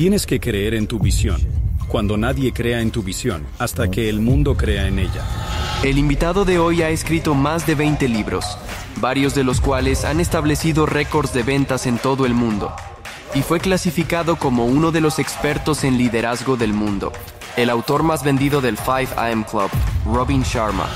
Tienes que creer en tu visión, cuando nadie crea en tu visión, hasta que el mundo crea en ella. El invitado de hoy ha escrito más de 20 libros, varios de los cuales han establecido récords de ventas en todo el mundo, y fue clasificado como uno de los expertos en liderazgo del mundo. El autor más vendido del 5 AM Club, Robin Sharma.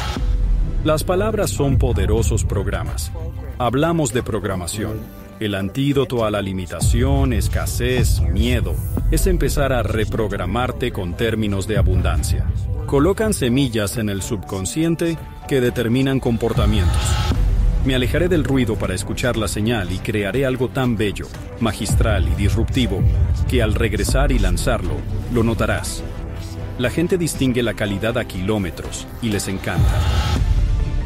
Las palabras son poderosos programas. Hablamos de programación. El antídoto a la limitación, escasez, miedo, es empezar a reprogramarte con términos de abundancia. Colocan semillas en el subconsciente que determinan comportamientos. Me alejaré del ruido para escuchar la señal y crearé algo tan bello, magistral y disruptivo que al regresar y lanzarlo, lo notarás. La gente distingue la calidad a kilómetros y les encanta.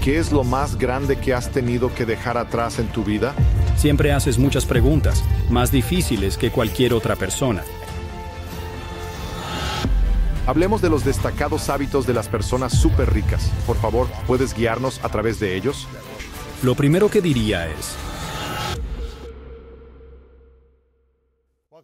¿Qué es lo más grande que has tenido que dejar atrás en tu vida? Siempre haces muchas preguntas, más difíciles que cualquier otra persona. Hablemos de los destacados hábitos de las personas súper ricas. Por favor, ¿puedes guiarnos a través de ellos? Lo primero que diría es,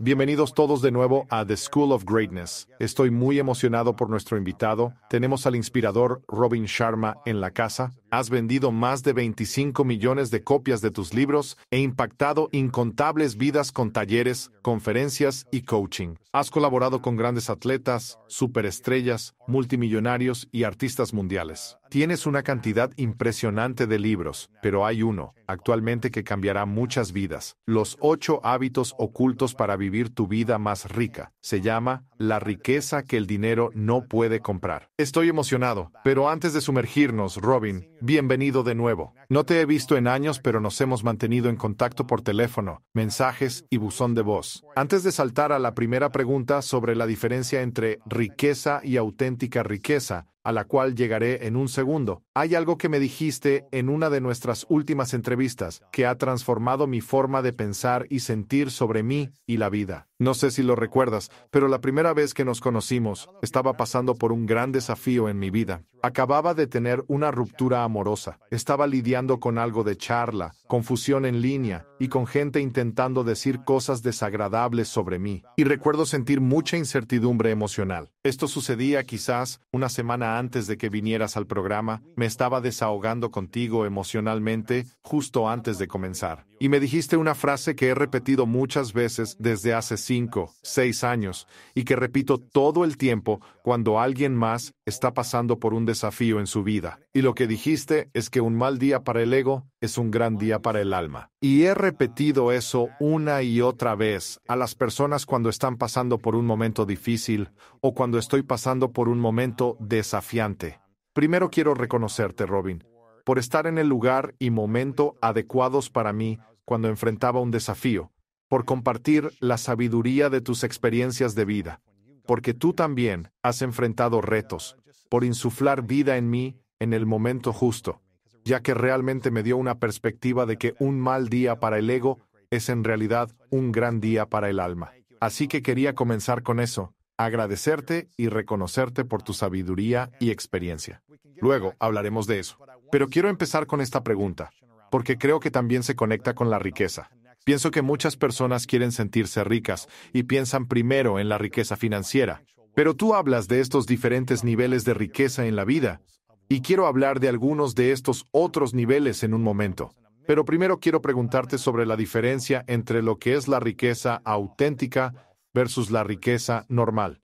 Bienvenidos todos de nuevo a The School of Greatness. Estoy muy emocionado por nuestro invitado. Tenemos al inspirador Robin Sharma en la casa. Has vendido más de 25 millones de copias de tus libros e impactado incontables vidas con talleres, conferencias y coaching. Has colaborado con grandes atletas, superestrellas, multimillonarios y artistas mundiales. Tienes una cantidad impresionante de libros, pero hay uno, actualmente que cambiará muchas vidas. Los ocho hábitos ocultos para vivir tu vida más rica. Se llama La riqueza que el dinero no puede comprar. Estoy emocionado, pero antes de sumergirnos, Robin, bienvenido de nuevo. No te he visto en años, pero nos hemos mantenido en contacto por teléfono, mensajes y buzón de voz. Antes de saltar a la primera pregunta sobre la diferencia entre riqueza y auténtica riqueza, a la cual llegaré en un segundo. Hay algo que me dijiste en una de nuestras últimas entrevistas que ha transformado mi forma de pensar y sentir sobre mí y la vida. No sé si lo recuerdas, pero la primera vez que nos conocimos estaba pasando por un gran desafío en mi vida. Acababa de tener una ruptura amorosa. Estaba lidiando con algo de charla, confusión en línea y con gente intentando decir cosas desagradables sobre mí. Y recuerdo sentir mucha incertidumbre emocional. Esto sucedía quizás una semana antes de que vinieras al programa. Me estaba desahogando contigo emocionalmente justo antes de comenzar. Y me dijiste una frase que he repetido muchas veces desde hace cinco, seis años y que repito todo el tiempo cuando alguien más está pasando por un desafío en su vida. Y lo que dijiste es que un mal día para el ego es un gran día para el alma. Y he repetido eso una y otra vez a las personas cuando están pasando por un momento difícil o cuando estoy pasando por un momento desafiante. Primero quiero reconocerte, Robin, por estar en el lugar y momento adecuados para mí cuando enfrentaba un desafío, por compartir la sabiduría de tus experiencias de vida, porque tú también has enfrentado retos, por insuflar vida en mí en el momento justo, ya que realmente me dio una perspectiva de que un mal día para el ego es en realidad un gran día para el alma. Así que quería comenzar con eso, agradecerte y reconocerte por tu sabiduría y experiencia. Luego hablaremos de eso. Pero quiero empezar con esta pregunta, porque creo que también se conecta con la riqueza. Pienso que muchas personas quieren sentirse ricas y piensan primero en la riqueza financiera. Pero tú hablas de estos diferentes niveles de riqueza en la vida, y quiero hablar de algunos de estos otros niveles en un momento. Pero primero quiero preguntarte sobre la diferencia entre lo que es la riqueza auténtica versus la riqueza normal.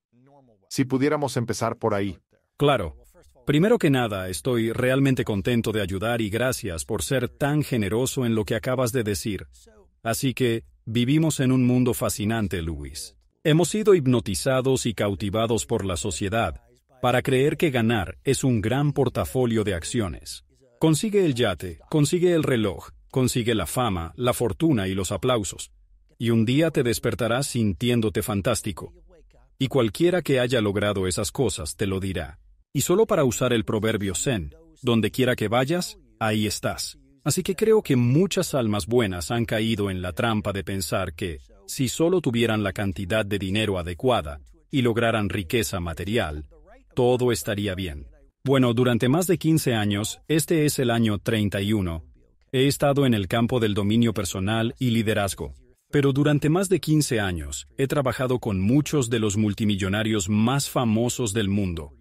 Si pudiéramos empezar por ahí. Claro. Primero que nada, estoy realmente contento de ayudar y gracias por ser tan generoso en lo que acabas de decir. Así que, vivimos en un mundo fascinante, Luis. Hemos sido hipnotizados y cautivados por la sociedad para creer que ganar es un gran portafolio de acciones. Consigue el yate, consigue el reloj, consigue la fama, la fortuna y los aplausos. Y un día te despertarás sintiéndote fantástico. Y cualquiera que haya logrado esas cosas te lo dirá. Y solo para usar el proverbio Zen, donde quiera que vayas, ahí estás. Así que creo que muchas almas buenas han caído en la trampa de pensar que, si solo tuvieran la cantidad de dinero adecuada y lograran riqueza material, todo estaría bien. Bueno, durante más de 15 años, este es el año 31, he estado en el campo del dominio personal y liderazgo. Pero durante más de 15 años he trabajado con muchos de los multimillonarios más famosos del mundo,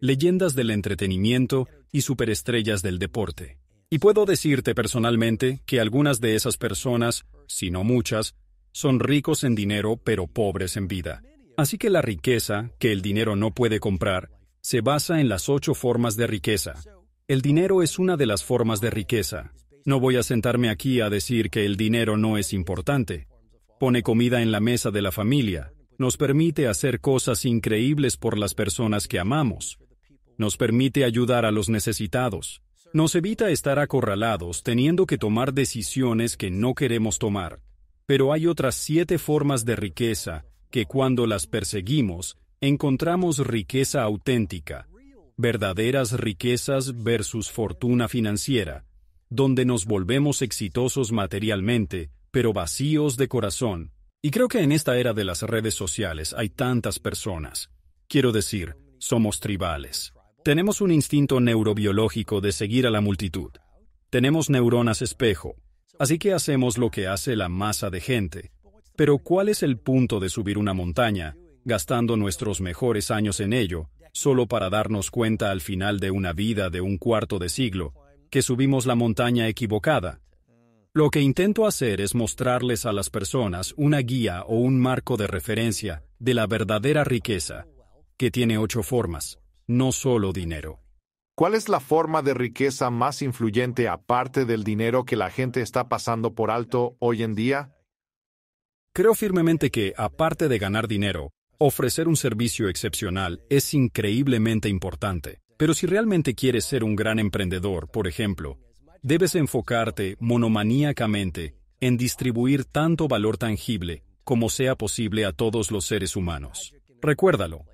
leyendas del entretenimiento y superestrellas del deporte. Y puedo decirte personalmente que algunas de esas personas, si no muchas, son ricos en dinero pero pobres en vida. Así que la riqueza, que el dinero no puede comprar, se basa en las ocho formas de riqueza. El dinero es una de las formas de riqueza. No voy a sentarme aquí a decir que el dinero no es importante. Pone comida en la mesa de la familia. Nos permite hacer cosas increíbles por las personas que amamos. Nos permite ayudar a los necesitados. Nos evita estar acorralados teniendo que tomar decisiones que no queremos tomar. Pero hay otras siete formas de riqueza que cuando las perseguimos, encontramos riqueza auténtica, verdaderas riquezas versus fortuna financiera, donde nos volvemos exitosos materialmente, pero vacíos de corazón. Y creo que en esta era de las redes sociales hay tantas personas. Quiero decir, somos tribales. Tenemos un instinto neurobiológico de seguir a la multitud. Tenemos neuronas espejo, Así que hacemos lo que hace la masa de gente. Pero ¿cuál es el punto de subir una montaña, gastando nuestros mejores años en ello, solo para darnos cuenta al final de una vida de un cuarto de siglo, que subimos la montaña equivocada? Lo que intento hacer es mostrarles a las personas una guía o un marco de referencia de la verdadera riqueza, que tiene ocho formas, no solo dinero. ¿Cuál es la forma de riqueza más influyente aparte del dinero que la gente está pasando por alto hoy en día? Creo firmemente que, aparte de ganar dinero, ofrecer un servicio excepcional es increíblemente importante. Pero si realmente quieres ser un gran emprendedor, por ejemplo, debes enfocarte monomaníacamente en distribuir tanto valor tangible como sea posible a todos los seres humanos. Recuérdalo,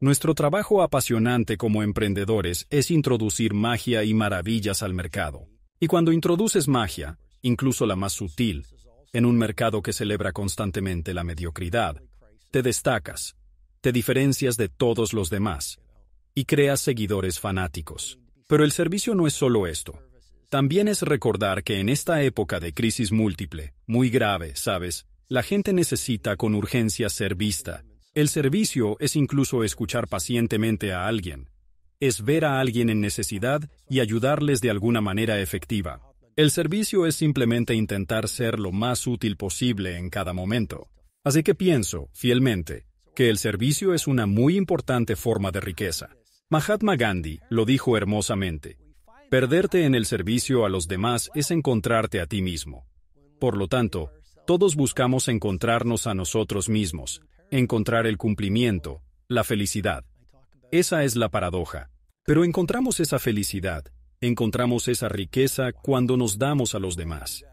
nuestro trabajo apasionante como emprendedores es introducir magia y maravillas al mercado. Y cuando introduces magia, incluso la más sutil, en un mercado que celebra constantemente la mediocridad, te destacas, te diferencias de todos los demás y creas seguidores fanáticos. Pero el servicio no es solo esto. También es recordar que en esta época de crisis múltiple, muy grave, ¿sabes? La gente necesita con urgencia ser vista, el servicio es incluso escuchar pacientemente a alguien. Es ver a alguien en necesidad y ayudarles de alguna manera efectiva. El servicio es simplemente intentar ser lo más útil posible en cada momento. Así que pienso, fielmente, que el servicio es una muy importante forma de riqueza. Mahatma Gandhi lo dijo hermosamente. Perderte en el servicio a los demás es encontrarte a ti mismo. Por lo tanto, todos buscamos encontrarnos a nosotros mismos, encontrar el cumplimiento, la felicidad. Esa es la paradoja. Pero encontramos esa felicidad, encontramos esa riqueza cuando nos damos a los demás.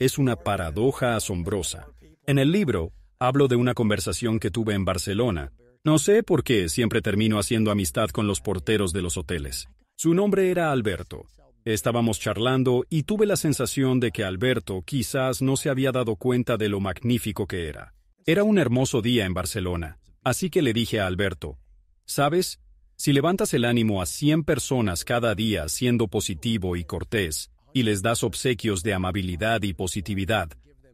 Es una paradoja asombrosa. En el libro, hablo de una conversación que tuve en Barcelona. No sé por qué siempre termino haciendo amistad con los porteros de los hoteles. Su nombre era Alberto. Estábamos charlando y tuve la sensación de que Alberto quizás no se había dado cuenta de lo magnífico que era. Era un hermoso día en Barcelona, así que le dije a Alberto, ¿sabes? Si levantas el ánimo a 100 personas cada día siendo positivo y cortés, y les das obsequios de amabilidad y positividad,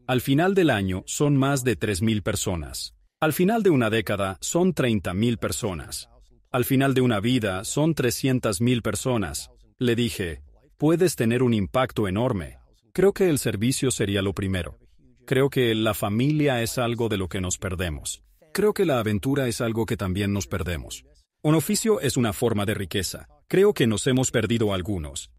al final del año son más de 3.000 personas. Al final de una década son 30.000 personas. Al final de una vida son 300.000 personas. Le dije, puedes tener un impacto enorme. Creo que el servicio sería lo primero. Creo que la familia es algo de lo que nos perdemos. Creo que la aventura es algo que también nos perdemos. Un oficio es una forma de riqueza. Creo que nos hemos perdido algunos.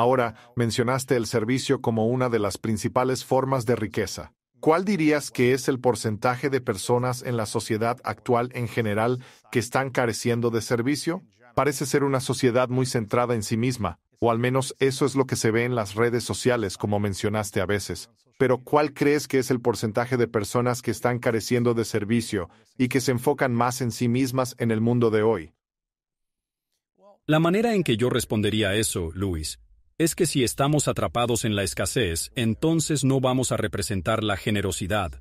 Ahora, mencionaste el servicio como una de las principales formas de riqueza. ¿Cuál dirías que es el porcentaje de personas en la sociedad actual en general que están careciendo de servicio? Parece ser una sociedad muy centrada en sí misma, o al menos eso es lo que se ve en las redes sociales, como mencionaste a veces. Pero ¿cuál crees que es el porcentaje de personas que están careciendo de servicio y que se enfocan más en sí mismas en el mundo de hoy? La manera en que yo respondería a eso, Luis, es que si estamos atrapados en la escasez, entonces no vamos a representar la generosidad.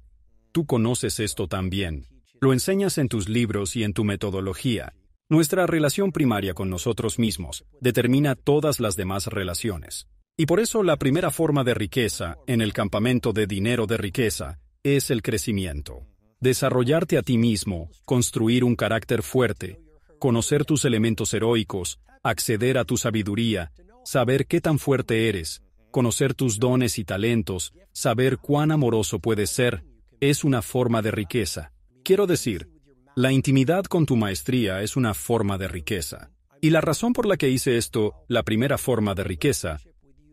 Tú conoces esto también. Lo enseñas en tus libros y en tu metodología, nuestra relación primaria con nosotros mismos determina todas las demás relaciones. Y por eso la primera forma de riqueza, en el campamento de dinero de riqueza, es el crecimiento. Desarrollarte a ti mismo, construir un carácter fuerte, conocer tus elementos heroicos, acceder a tu sabiduría, saber qué tan fuerte eres, conocer tus dones y talentos, saber cuán amoroso puedes ser, es una forma de riqueza. Quiero decir, la intimidad con tu maestría es una forma de riqueza. Y la razón por la que hice esto, la primera forma de riqueza,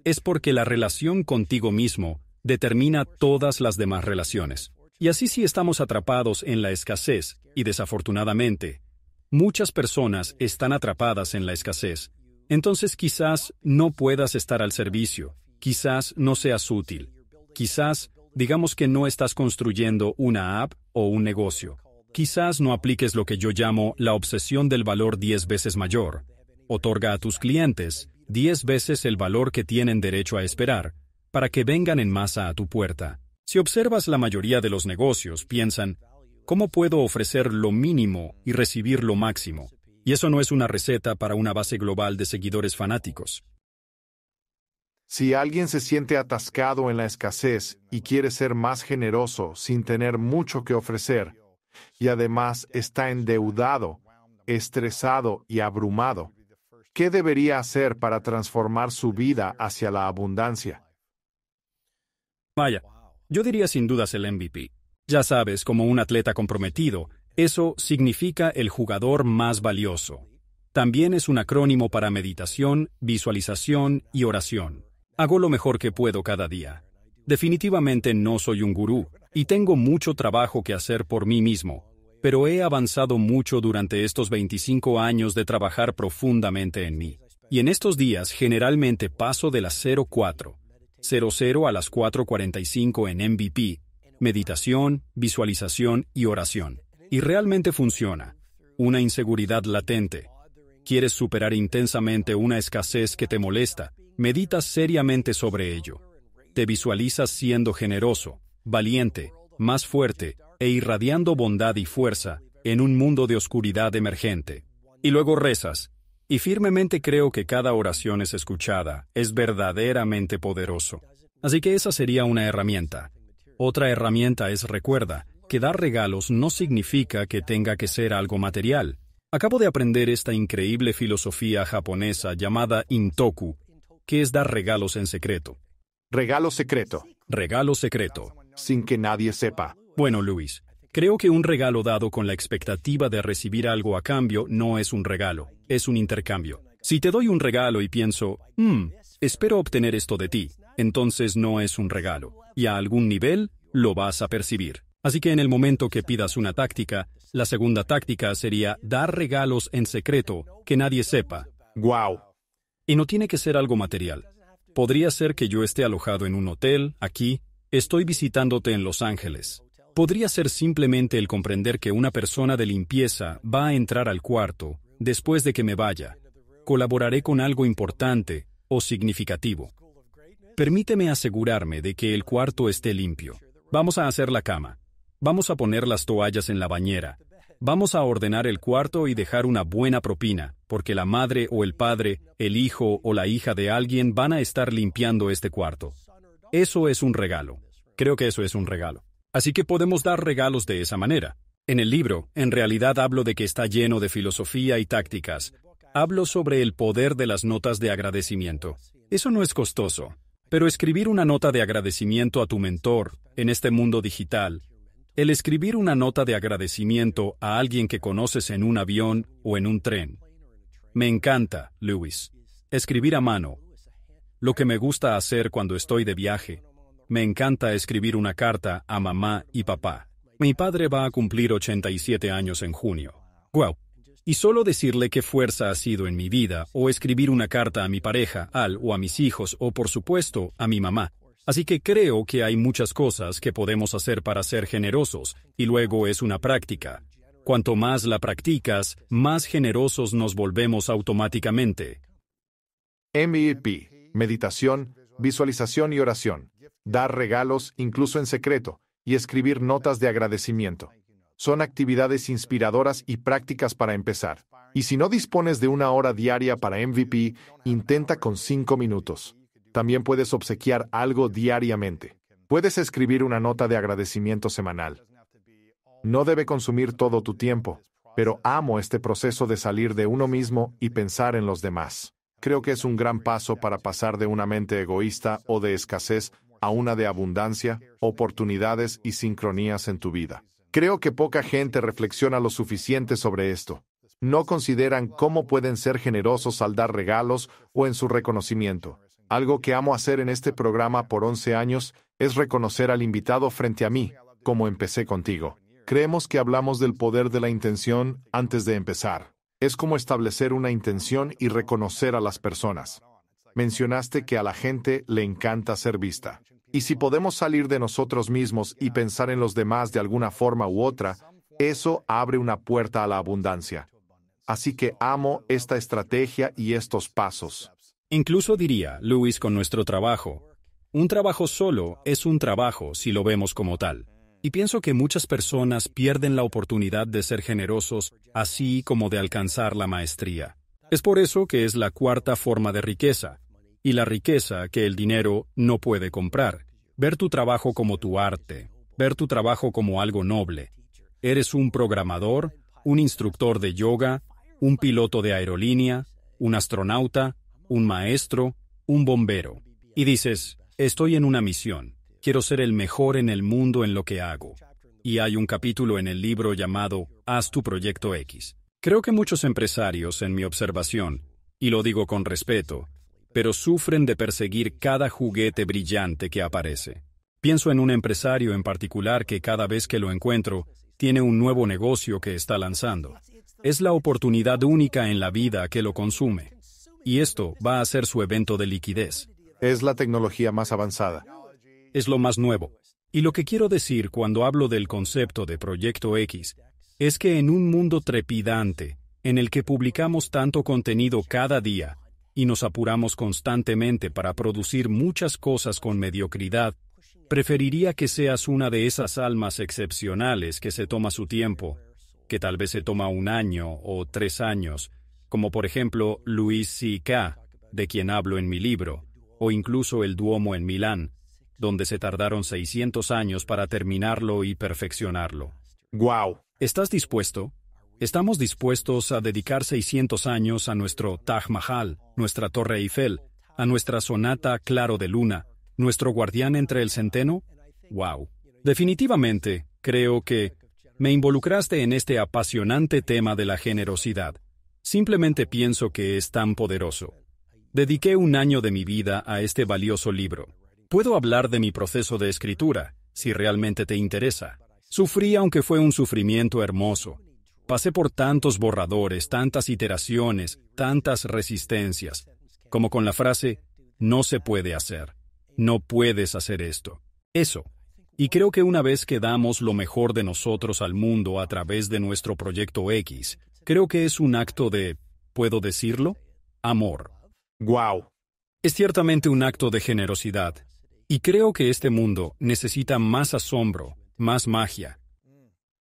es porque la relación contigo mismo determina todas las demás relaciones. Y así si estamos atrapados en la escasez, y desafortunadamente, muchas personas están atrapadas en la escasez, entonces quizás no puedas estar al servicio, quizás no seas útil, quizás digamos que no estás construyendo una app o un negocio, quizás no apliques lo que yo llamo la obsesión del valor 10 veces mayor. Otorga a tus clientes diez veces el valor que tienen derecho a esperar, para que vengan en masa a tu puerta. Si observas la mayoría de los negocios, piensan, ¿cómo puedo ofrecer lo mínimo y recibir lo máximo? Y eso no es una receta para una base global de seguidores fanáticos. Si alguien se siente atascado en la escasez y quiere ser más generoso sin tener mucho que ofrecer, y además está endeudado, estresado y abrumado, ¿Qué debería hacer para transformar su vida hacia la abundancia? Vaya, yo diría sin dudas el MVP. Ya sabes, como un atleta comprometido, eso significa el jugador más valioso. También es un acrónimo para meditación, visualización y oración. Hago lo mejor que puedo cada día. Definitivamente no soy un gurú, y tengo mucho trabajo que hacer por mí mismo, pero he avanzado mucho durante estos 25 años de trabajar profundamente en mí. Y en estos días generalmente paso de las 04, 00 a las 4.45 en MVP, meditación, visualización y oración. Y realmente funciona. Una inseguridad latente. Quieres superar intensamente una escasez que te molesta. Meditas seriamente sobre ello. Te visualizas siendo generoso, valiente, más fuerte, e irradiando bondad y fuerza en un mundo de oscuridad emergente. Y luego rezas, y firmemente creo que cada oración es escuchada, es verdaderamente poderoso. Así que esa sería una herramienta. Otra herramienta es recuerda que dar regalos no significa que tenga que ser algo material. Acabo de aprender esta increíble filosofía japonesa llamada Intoku, que es dar regalos en secreto. Regalo secreto. Regalo secreto. Sin que nadie sepa. Bueno, Luis, creo que un regalo dado con la expectativa de recibir algo a cambio no es un regalo, es un intercambio. Si te doy un regalo y pienso, hmm, espero obtener esto de ti, entonces no es un regalo, y a algún nivel lo vas a percibir. Así que en el momento que pidas una táctica, la segunda táctica sería dar regalos en secreto que nadie sepa. ¡Guau! Y no tiene que ser algo material. Podría ser que yo esté alojado en un hotel, aquí, estoy visitándote en Los Ángeles. Podría ser simplemente el comprender que una persona de limpieza va a entrar al cuarto después de que me vaya. Colaboraré con algo importante o significativo. Permíteme asegurarme de que el cuarto esté limpio. Vamos a hacer la cama. Vamos a poner las toallas en la bañera. Vamos a ordenar el cuarto y dejar una buena propina, porque la madre o el padre, el hijo o la hija de alguien van a estar limpiando este cuarto. Eso es un regalo. Creo que eso es un regalo. Así que podemos dar regalos de esa manera. En el libro, en realidad hablo de que está lleno de filosofía y tácticas. Hablo sobre el poder de las notas de agradecimiento. Eso no es costoso, pero escribir una nota de agradecimiento a tu mentor en este mundo digital, el escribir una nota de agradecimiento a alguien que conoces en un avión o en un tren. Me encanta, Lewis. Escribir a mano. Lo que me gusta hacer cuando estoy de viaje, me encanta escribir una carta a mamá y papá. Mi padre va a cumplir 87 años en junio. Wow. Y solo decirle qué fuerza ha sido en mi vida, o escribir una carta a mi pareja, al o a mis hijos, o por supuesto, a mi mamá. Así que creo que hay muchas cosas que podemos hacer para ser generosos, y luego es una práctica. Cuanto más la practicas, más generosos nos volvemos automáticamente. MVP, meditación, visualización y oración dar regalos incluso en secreto, y escribir notas de agradecimiento. Son actividades inspiradoras y prácticas para empezar. Y si no dispones de una hora diaria para MVP, intenta con cinco minutos. También puedes obsequiar algo diariamente. Puedes escribir una nota de agradecimiento semanal. No debe consumir todo tu tiempo, pero amo este proceso de salir de uno mismo y pensar en los demás. Creo que es un gran paso para pasar de una mente egoísta o de escasez a una de abundancia, oportunidades y sincronías en tu vida. Creo que poca gente reflexiona lo suficiente sobre esto. No consideran cómo pueden ser generosos al dar regalos o en su reconocimiento. Algo que amo hacer en este programa por 11 años es reconocer al invitado frente a mí, como empecé contigo. Creemos que hablamos del poder de la intención antes de empezar. Es como establecer una intención y reconocer a las personas. Mencionaste que a la gente le encanta ser vista. Y si podemos salir de nosotros mismos y pensar en los demás de alguna forma u otra, eso abre una puerta a la abundancia. Así que amo esta estrategia y estos pasos. Incluso diría, Luis, con nuestro trabajo. Un trabajo solo es un trabajo si lo vemos como tal. Y pienso que muchas personas pierden la oportunidad de ser generosos, así como de alcanzar la maestría. Es por eso que es la cuarta forma de riqueza, y la riqueza que el dinero no puede comprar. Ver tu trabajo como tu arte, ver tu trabajo como algo noble. Eres un programador, un instructor de yoga, un piloto de aerolínea, un astronauta, un maestro, un bombero. Y dices, estoy en una misión. Quiero ser el mejor en el mundo en lo que hago. Y hay un capítulo en el libro llamado Haz tu proyecto X. Creo que muchos empresarios, en mi observación, y lo digo con respeto, pero sufren de perseguir cada juguete brillante que aparece. Pienso en un empresario en particular que cada vez que lo encuentro, tiene un nuevo negocio que está lanzando. Es la oportunidad única en la vida que lo consume. Y esto va a ser su evento de liquidez. Es la tecnología más avanzada es lo más nuevo. Y lo que quiero decir cuando hablo del concepto de Proyecto X es que en un mundo trepidante, en el que publicamos tanto contenido cada día y nos apuramos constantemente para producir muchas cosas con mediocridad, preferiría que seas una de esas almas excepcionales que se toma su tiempo, que tal vez se toma un año o tres años, como por ejemplo Luis C.K., de quien hablo en mi libro, o incluso el Duomo en Milán, donde se tardaron 600 años para terminarlo y perfeccionarlo. ¡Guau! ¿Estás dispuesto? ¿Estamos dispuestos a dedicar 600 años a nuestro Taj Mahal, nuestra Torre Eiffel, a nuestra sonata Claro de Luna, nuestro guardián entre el centeno? ¡Wow! Definitivamente, creo que me involucraste en este apasionante tema de la generosidad. Simplemente pienso que es tan poderoso. Dediqué un año de mi vida a este valioso libro. Puedo hablar de mi proceso de escritura, si realmente te interesa. Sufrí aunque fue un sufrimiento hermoso. Pasé por tantos borradores, tantas iteraciones, tantas resistencias, como con la frase, no se puede hacer, no puedes hacer esto. Eso. Y creo que una vez que damos lo mejor de nosotros al mundo a través de nuestro proyecto X, creo que es un acto de, ¿puedo decirlo? Amor. Wow. Es ciertamente un acto de generosidad, y creo que este mundo necesita más asombro, más magia.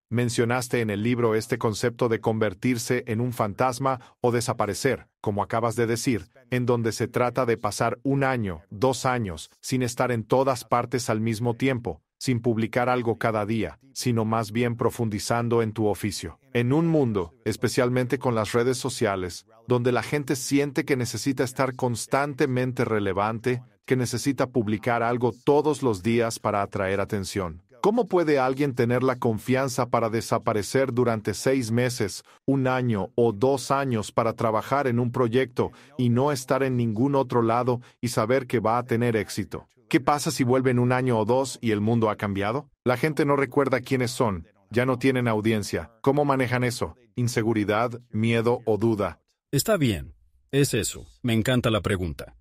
Mencionaste en el libro este concepto de convertirse en un fantasma o desaparecer, como acabas de decir, en donde se trata de pasar un año, dos años, sin estar en todas partes al mismo tiempo, sin publicar algo cada día, sino más bien profundizando en tu oficio. En un mundo, especialmente con las redes sociales, donde la gente siente que necesita estar constantemente relevante, que necesita publicar algo todos los días para atraer atención. ¿Cómo puede alguien tener la confianza para desaparecer durante seis meses, un año o dos años para trabajar en un proyecto y no estar en ningún otro lado y saber que va a tener éxito? ¿Qué pasa si vuelven un año o dos y el mundo ha cambiado? La gente no recuerda quiénes son, ya no tienen audiencia. ¿Cómo manejan eso? ¿Inseguridad, miedo o duda? Está bien, es eso. Me encanta la pregunta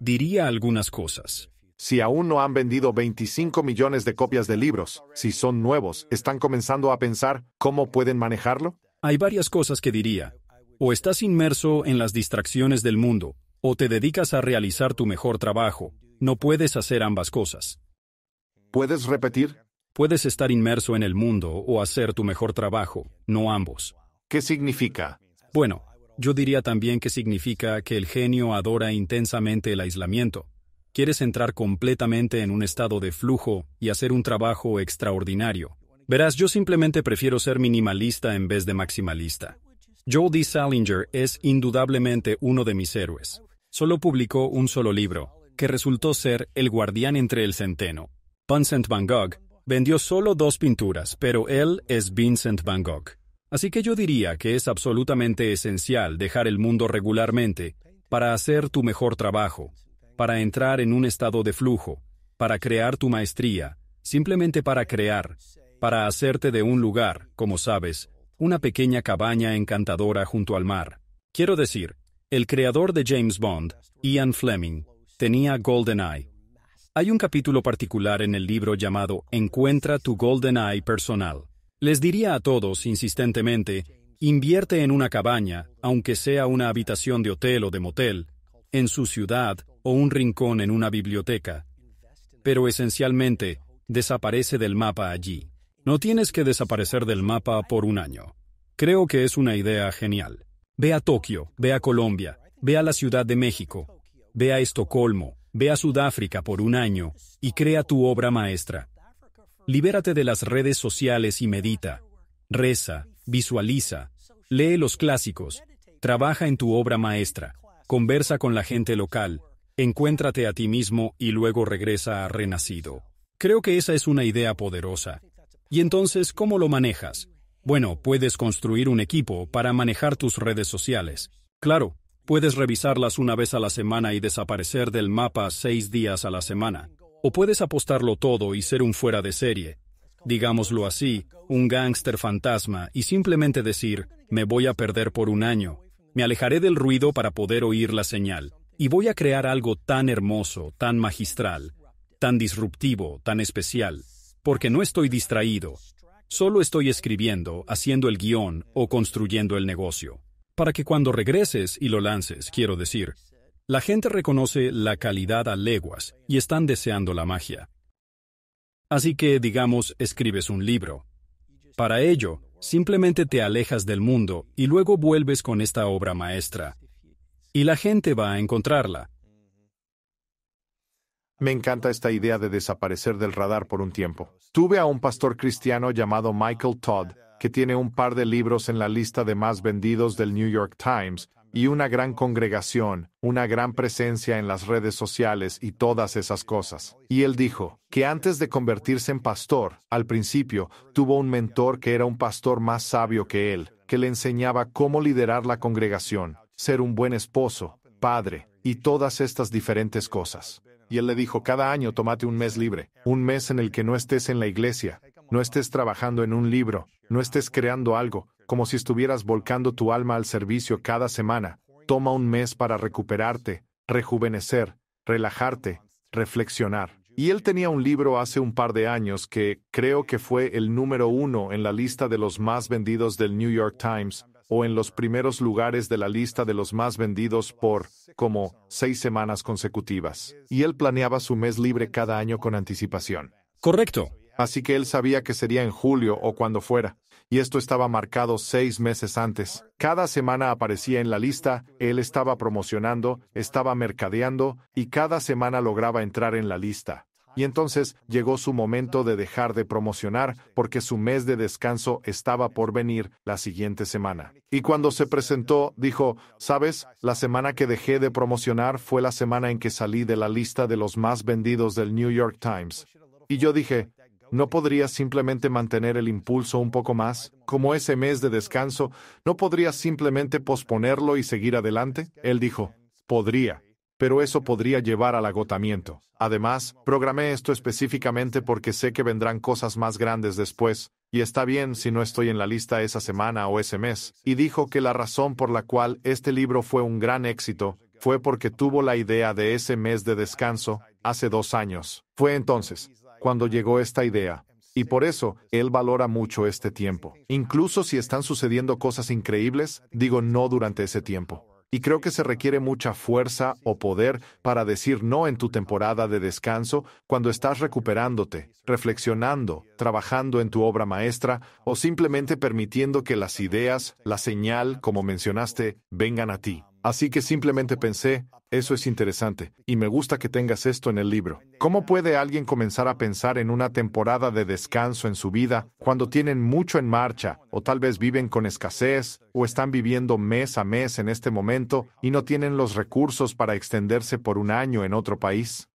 diría algunas cosas. Si aún no han vendido 25 millones de copias de libros, si son nuevos, ¿están comenzando a pensar cómo pueden manejarlo? Hay varias cosas que diría. O estás inmerso en las distracciones del mundo, o te dedicas a realizar tu mejor trabajo. No puedes hacer ambas cosas. ¿Puedes repetir? Puedes estar inmerso en el mundo o hacer tu mejor trabajo, no ambos. ¿Qué significa? Bueno, yo diría también que significa que el genio adora intensamente el aislamiento. Quieres entrar completamente en un estado de flujo y hacer un trabajo extraordinario. Verás, yo simplemente prefiero ser minimalista en vez de maximalista. Joel D. Salinger es indudablemente uno de mis héroes. Solo publicó un solo libro, que resultó ser El guardián entre el centeno. Vincent Van Gogh vendió solo dos pinturas, pero él es Vincent Van Gogh. Así que yo diría que es absolutamente esencial dejar el mundo regularmente para hacer tu mejor trabajo, para entrar en un estado de flujo, para crear tu maestría, simplemente para crear, para hacerte de un lugar, como sabes, una pequeña cabaña encantadora junto al mar. Quiero decir, el creador de James Bond, Ian Fleming, tenía GoldenEye. Hay un capítulo particular en el libro llamado Encuentra tu GoldenEye personal. Les diría a todos insistentemente, invierte en una cabaña, aunque sea una habitación de hotel o de motel, en su ciudad o un rincón en una biblioteca. Pero esencialmente, desaparece del mapa allí. No tienes que desaparecer del mapa por un año. Creo que es una idea genial. Ve a Tokio, ve a Colombia, ve a la Ciudad de México, ve a Estocolmo, ve a Sudáfrica por un año y crea tu obra maestra. Libérate de las redes sociales y medita. Reza, visualiza, lee los clásicos, trabaja en tu obra maestra, conversa con la gente local, encuéntrate a ti mismo y luego regresa a Renacido. Creo que esa es una idea poderosa. Y entonces, ¿cómo lo manejas? Bueno, puedes construir un equipo para manejar tus redes sociales. Claro, puedes revisarlas una vez a la semana y desaparecer del mapa seis días a la semana. O puedes apostarlo todo y ser un fuera de serie, digámoslo así, un gángster fantasma y simplemente decir, me voy a perder por un año, me alejaré del ruido para poder oír la señal, y voy a crear algo tan hermoso, tan magistral, tan disruptivo, tan especial, porque no estoy distraído, solo estoy escribiendo, haciendo el guion o construyendo el negocio. Para que cuando regreses y lo lances, quiero decir, la gente reconoce la calidad a leguas y están deseando la magia. Así que, digamos, escribes un libro. Para ello, simplemente te alejas del mundo y luego vuelves con esta obra maestra. Y la gente va a encontrarla. Me encanta esta idea de desaparecer del radar por un tiempo. Tuve a un pastor cristiano llamado Michael Todd, que tiene un par de libros en la lista de más vendidos del New York Times, y una gran congregación, una gran presencia en las redes sociales y todas esas cosas. Y él dijo que antes de convertirse en pastor, al principio, tuvo un mentor que era un pastor más sabio que él, que le enseñaba cómo liderar la congregación, ser un buen esposo, padre, y todas estas diferentes cosas. Y él le dijo, cada año tómate un mes libre, un mes en el que no estés en la iglesia, no estés trabajando en un libro, no estés creando algo, como si estuvieras volcando tu alma al servicio cada semana. Toma un mes para recuperarte, rejuvenecer, relajarte, reflexionar. Y él tenía un libro hace un par de años que creo que fue el número uno en la lista de los más vendidos del New York Times o en los primeros lugares de la lista de los más vendidos por, como, seis semanas consecutivas. Y él planeaba su mes libre cada año con anticipación. Correcto. Así que él sabía que sería en julio o cuando fuera y esto estaba marcado seis meses antes. Cada semana aparecía en la lista, él estaba promocionando, estaba mercadeando, y cada semana lograba entrar en la lista. Y entonces llegó su momento de dejar de promocionar porque su mes de descanso estaba por venir la siguiente semana. Y cuando se presentó, dijo, ¿sabes? La semana que dejé de promocionar fue la semana en que salí de la lista de los más vendidos del New York Times. Y yo dije, ¿No podrías simplemente mantener el impulso un poco más? Como ese mes de descanso, ¿no podrías simplemente posponerlo y seguir adelante? Él dijo, podría, pero eso podría llevar al agotamiento. Además, programé esto específicamente porque sé que vendrán cosas más grandes después, y está bien si no estoy en la lista esa semana o ese mes. Y dijo que la razón por la cual este libro fue un gran éxito fue porque tuvo la idea de ese mes de descanso hace dos años. Fue entonces, cuando llegó esta idea. Y por eso, él valora mucho este tiempo. Incluso si están sucediendo cosas increíbles, digo no durante ese tiempo. Y creo que se requiere mucha fuerza o poder para decir no en tu temporada de descanso cuando estás recuperándote, reflexionando, trabajando en tu obra maestra o simplemente permitiendo que las ideas, la señal, como mencionaste, vengan a ti. Así que simplemente pensé, eso es interesante, y me gusta que tengas esto en el libro. ¿Cómo puede alguien comenzar a pensar en una temporada de descanso en su vida cuando tienen mucho en marcha, o tal vez viven con escasez, o están viviendo mes a mes en este momento y no tienen los recursos para extenderse por un año en otro país?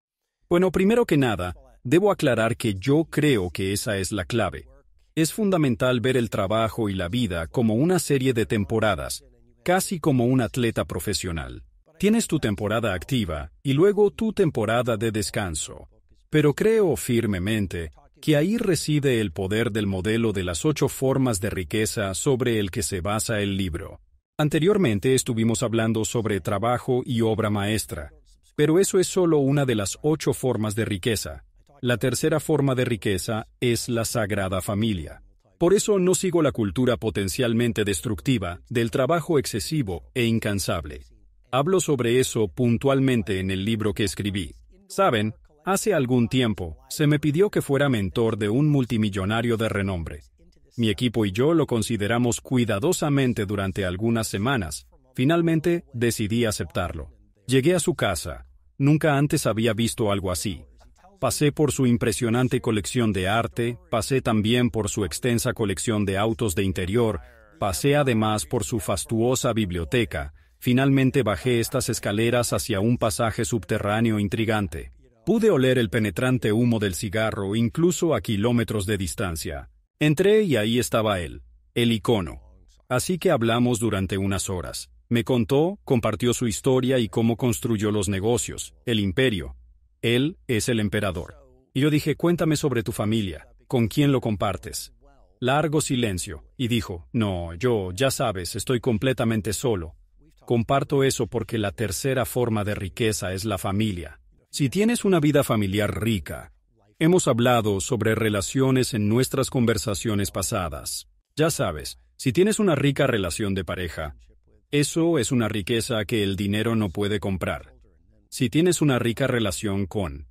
Bueno, primero que nada, debo aclarar que yo creo que esa es la clave. Es fundamental ver el trabajo y la vida como una serie de temporadas, casi como un atleta profesional. Tienes tu temporada activa y luego tu temporada de descanso. Pero creo firmemente que ahí reside el poder del modelo de las ocho formas de riqueza sobre el que se basa el libro. Anteriormente estuvimos hablando sobre trabajo y obra maestra, pero eso es solo una de las ocho formas de riqueza. La tercera forma de riqueza es la sagrada familia. Por eso no sigo la cultura potencialmente destructiva del trabajo excesivo e incansable. Hablo sobre eso puntualmente en el libro que escribí. Saben, hace algún tiempo se me pidió que fuera mentor de un multimillonario de renombre. Mi equipo y yo lo consideramos cuidadosamente durante algunas semanas. Finalmente decidí aceptarlo. Llegué a su casa. Nunca antes había visto algo así. Pasé por su impresionante colección de arte, pasé también por su extensa colección de autos de interior, pasé además por su fastuosa biblioteca, finalmente bajé estas escaleras hacia un pasaje subterráneo intrigante. Pude oler el penetrante humo del cigarro incluso a kilómetros de distancia. Entré y ahí estaba él, el icono. Así que hablamos durante unas horas. Me contó, compartió su historia y cómo construyó los negocios, el imperio, él es el emperador. Y yo dije, cuéntame sobre tu familia, ¿con quién lo compartes? Largo silencio, y dijo, no, yo, ya sabes, estoy completamente solo. Comparto eso porque la tercera forma de riqueza es la familia. Si tienes una vida familiar rica, hemos hablado sobre relaciones en nuestras conversaciones pasadas. Ya sabes, si tienes una rica relación de pareja, eso es una riqueza que el dinero no puede comprar. Si tienes una rica relación con,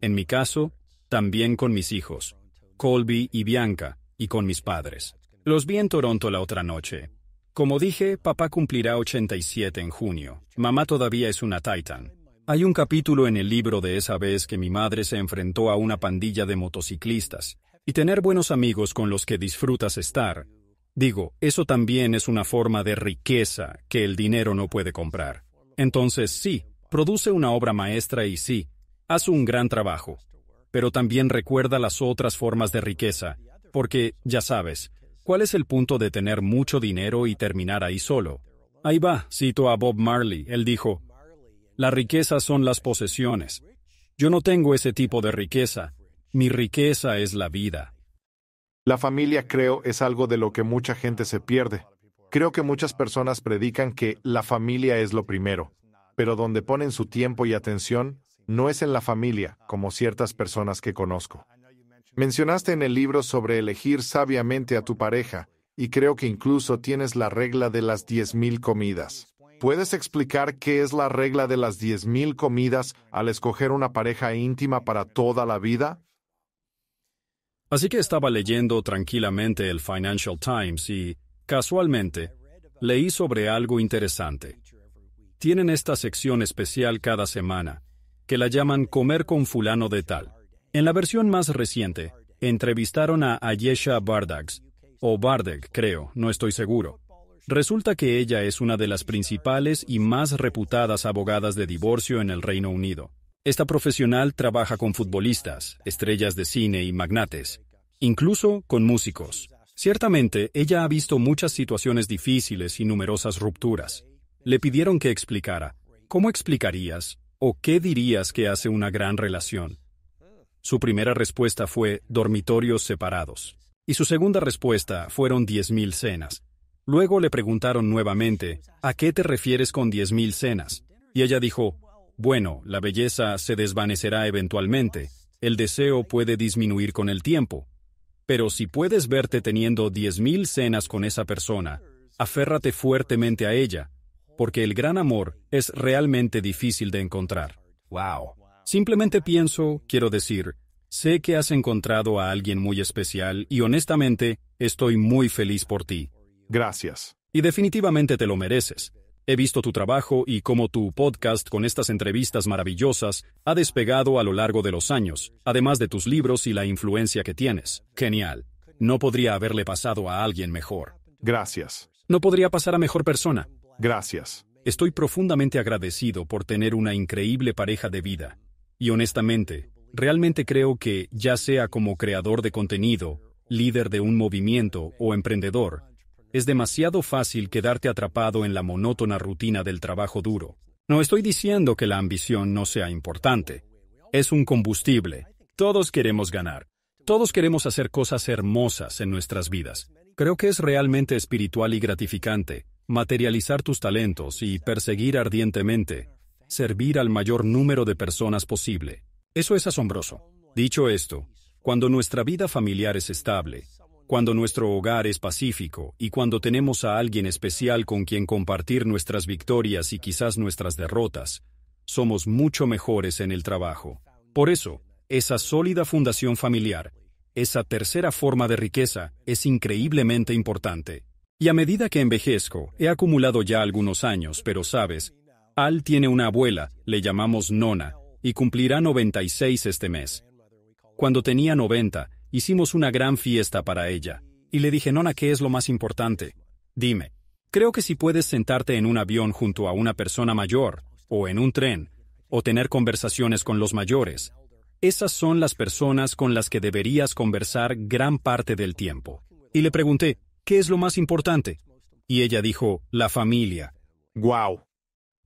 en mi caso, también con mis hijos, Colby y Bianca, y con mis padres. Los vi en Toronto la otra noche. Como dije, papá cumplirá 87 en junio. Mamá todavía es una Titan. Hay un capítulo en el libro de esa vez que mi madre se enfrentó a una pandilla de motociclistas, y tener buenos amigos con los que disfrutas estar. Digo, eso también es una forma de riqueza que el dinero no puede comprar. Entonces sí, Produce una obra maestra y sí, haz un gran trabajo. Pero también recuerda las otras formas de riqueza, porque, ya sabes, ¿cuál es el punto de tener mucho dinero y terminar ahí solo? Ahí va, cito a Bob Marley, él dijo, la riqueza son las posesiones. Yo no tengo ese tipo de riqueza. Mi riqueza es la vida. La familia, creo, es algo de lo que mucha gente se pierde. Creo que muchas personas predican que la familia es lo primero pero donde ponen su tiempo y atención no es en la familia, como ciertas personas que conozco. Mencionaste en el libro sobre elegir sabiamente a tu pareja, y creo que incluso tienes la regla de las diez mil comidas. ¿Puedes explicar qué es la regla de las diez mil comidas al escoger una pareja íntima para toda la vida? Así que estaba leyendo tranquilamente el Financial Times y, casualmente, leí sobre algo interesante tienen esta sección especial cada semana, que la llaman Comer con fulano de tal. En la versión más reciente, entrevistaron a Ayesha Bardags, o Bardeg, creo, no estoy seguro. Resulta que ella es una de las principales y más reputadas abogadas de divorcio en el Reino Unido. Esta profesional trabaja con futbolistas, estrellas de cine y magnates, incluso con músicos. Ciertamente, ella ha visto muchas situaciones difíciles y numerosas rupturas. Le pidieron que explicara. ¿Cómo explicarías o qué dirías que hace una gran relación? Su primera respuesta fue dormitorios separados. Y su segunda respuesta fueron diez mil cenas. Luego le preguntaron nuevamente, ¿a qué te refieres con diez mil cenas? Y ella dijo, bueno, la belleza se desvanecerá eventualmente, el deseo puede disminuir con el tiempo. Pero si puedes verte teniendo diez mil cenas con esa persona, aférrate fuertemente a ella, porque el gran amor es realmente difícil de encontrar. Wow. Simplemente pienso, quiero decir, sé que has encontrado a alguien muy especial y honestamente estoy muy feliz por ti. Gracias. Y definitivamente te lo mereces. He visto tu trabajo y cómo tu podcast con estas entrevistas maravillosas ha despegado a lo largo de los años, además de tus libros y la influencia que tienes. Genial. No podría haberle pasado a alguien mejor. Gracias. No podría pasar a mejor persona. Gracias. Estoy profundamente agradecido por tener una increíble pareja de vida. Y honestamente, realmente creo que, ya sea como creador de contenido, líder de un movimiento o emprendedor, es demasiado fácil quedarte atrapado en la monótona rutina del trabajo duro. No estoy diciendo que la ambición no sea importante. Es un combustible. Todos queremos ganar. Todos queremos hacer cosas hermosas en nuestras vidas. Creo que es realmente espiritual y gratificante materializar tus talentos y perseguir ardientemente, servir al mayor número de personas posible. Eso es asombroso. Dicho esto, cuando nuestra vida familiar es estable, cuando nuestro hogar es pacífico y cuando tenemos a alguien especial con quien compartir nuestras victorias y quizás nuestras derrotas, somos mucho mejores en el trabajo. Por eso, esa sólida fundación familiar, esa tercera forma de riqueza, es increíblemente importante. Y a medida que envejezco, he acumulado ya algunos años, pero sabes, Al tiene una abuela, le llamamos Nona, y cumplirá 96 este mes. Cuando tenía 90, hicimos una gran fiesta para ella. Y le dije, Nona, ¿qué es lo más importante? Dime, creo que si puedes sentarte en un avión junto a una persona mayor, o en un tren, o tener conversaciones con los mayores, esas son las personas con las que deberías conversar gran parte del tiempo. Y le pregunté, ¿qué es lo más importante? Y ella dijo, la familia. ¡Guau!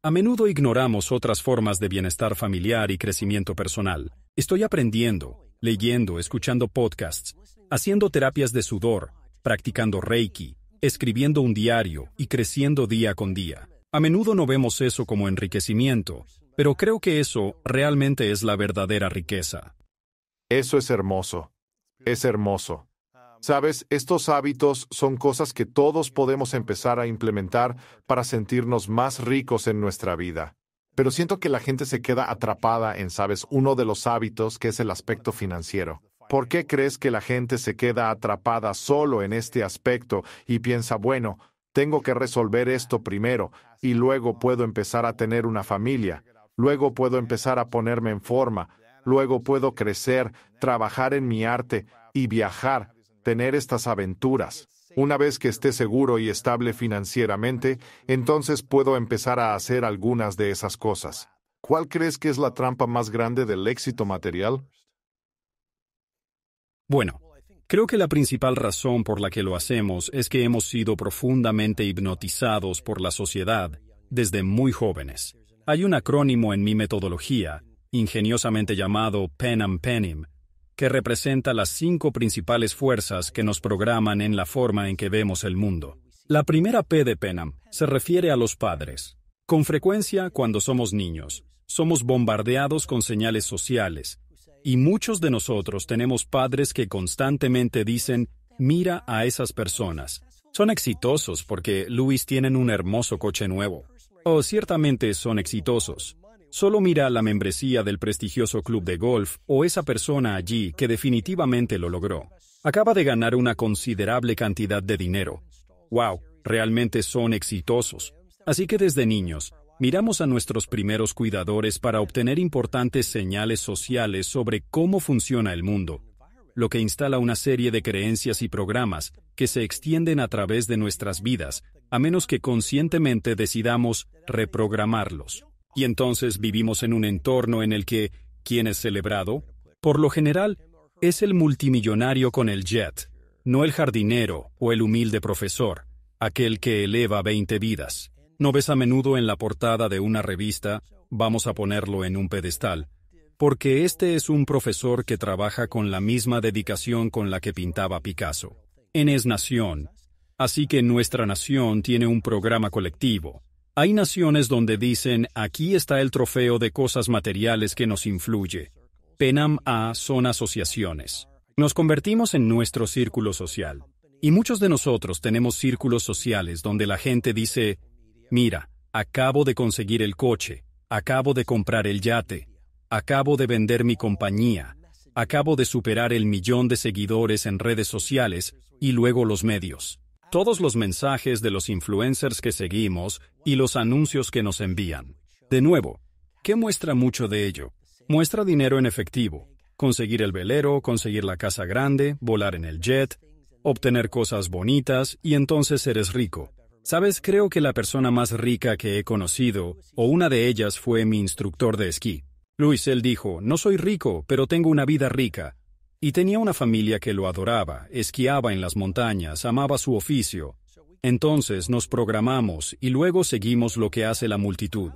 A menudo ignoramos otras formas de bienestar familiar y crecimiento personal. Estoy aprendiendo, leyendo, escuchando podcasts, haciendo terapias de sudor, practicando Reiki, escribiendo un diario y creciendo día con día. A menudo no vemos eso como enriquecimiento, pero creo que eso realmente es la verdadera riqueza. Eso es hermoso. Es hermoso. Sabes, estos hábitos son cosas que todos podemos empezar a implementar para sentirnos más ricos en nuestra vida. Pero siento que la gente se queda atrapada en, sabes, uno de los hábitos que es el aspecto financiero. ¿Por qué crees que la gente se queda atrapada solo en este aspecto y piensa, bueno, tengo que resolver esto primero y luego puedo empezar a tener una familia, luego puedo empezar a ponerme en forma, luego puedo crecer, trabajar en mi arte y viajar, tener estas aventuras? Una vez que esté seguro y estable financieramente, entonces puedo empezar a hacer algunas de esas cosas. ¿Cuál crees que es la trampa más grande del éxito material? Bueno, creo que la principal razón por la que lo hacemos es que hemos sido profundamente hipnotizados por la sociedad desde muy jóvenes. Hay un acrónimo en mi metodología, ingeniosamente llamado PENAM PENIM, que representa las cinco principales fuerzas que nos programan en la forma en que vemos el mundo. La primera P de Penham se refiere a los padres. Con frecuencia, cuando somos niños, somos bombardeados con señales sociales, y muchos de nosotros tenemos padres que constantemente dicen, mira a esas personas. Son exitosos porque Luis tienen un hermoso coche nuevo. O ciertamente son exitosos, Solo mira la membresía del prestigioso club de golf o esa persona allí que definitivamente lo logró. Acaba de ganar una considerable cantidad de dinero. ¡Wow! Realmente son exitosos. Así que desde niños, miramos a nuestros primeros cuidadores para obtener importantes señales sociales sobre cómo funciona el mundo, lo que instala una serie de creencias y programas que se extienden a través de nuestras vidas, a menos que conscientemente decidamos reprogramarlos. Y entonces vivimos en un entorno en el que, ¿quién es celebrado? Por lo general, es el multimillonario con el jet, no el jardinero o el humilde profesor, aquel que eleva 20 vidas. ¿No ves a menudo en la portada de una revista, vamos a ponerlo en un pedestal? Porque este es un profesor que trabaja con la misma dedicación con la que pintaba Picasso. En es nación. Así que nuestra nación tiene un programa colectivo, hay naciones donde dicen, aquí está el trofeo de cosas materiales que nos influye. Penam A son asociaciones. Nos convertimos en nuestro círculo social. Y muchos de nosotros tenemos círculos sociales donde la gente dice, mira, acabo de conseguir el coche, acabo de comprar el yate, acabo de vender mi compañía, acabo de superar el millón de seguidores en redes sociales y luego los medios. todos los mensajes de los influencers que seguimos y los anuncios que nos envían. De nuevo, ¿qué muestra mucho de ello? Muestra dinero en efectivo, conseguir el velero, conseguir la casa grande, volar en el jet, obtener cosas bonitas y entonces eres rico. Sabes, creo que la persona más rica que he conocido, o una de ellas fue mi instructor de esquí. Luis, él dijo, no soy rico, pero tengo una vida rica. Y tenía una familia que lo adoraba, esquiaba en las montañas, amaba su oficio. Entonces nos programamos y luego seguimos lo que hace la multitud.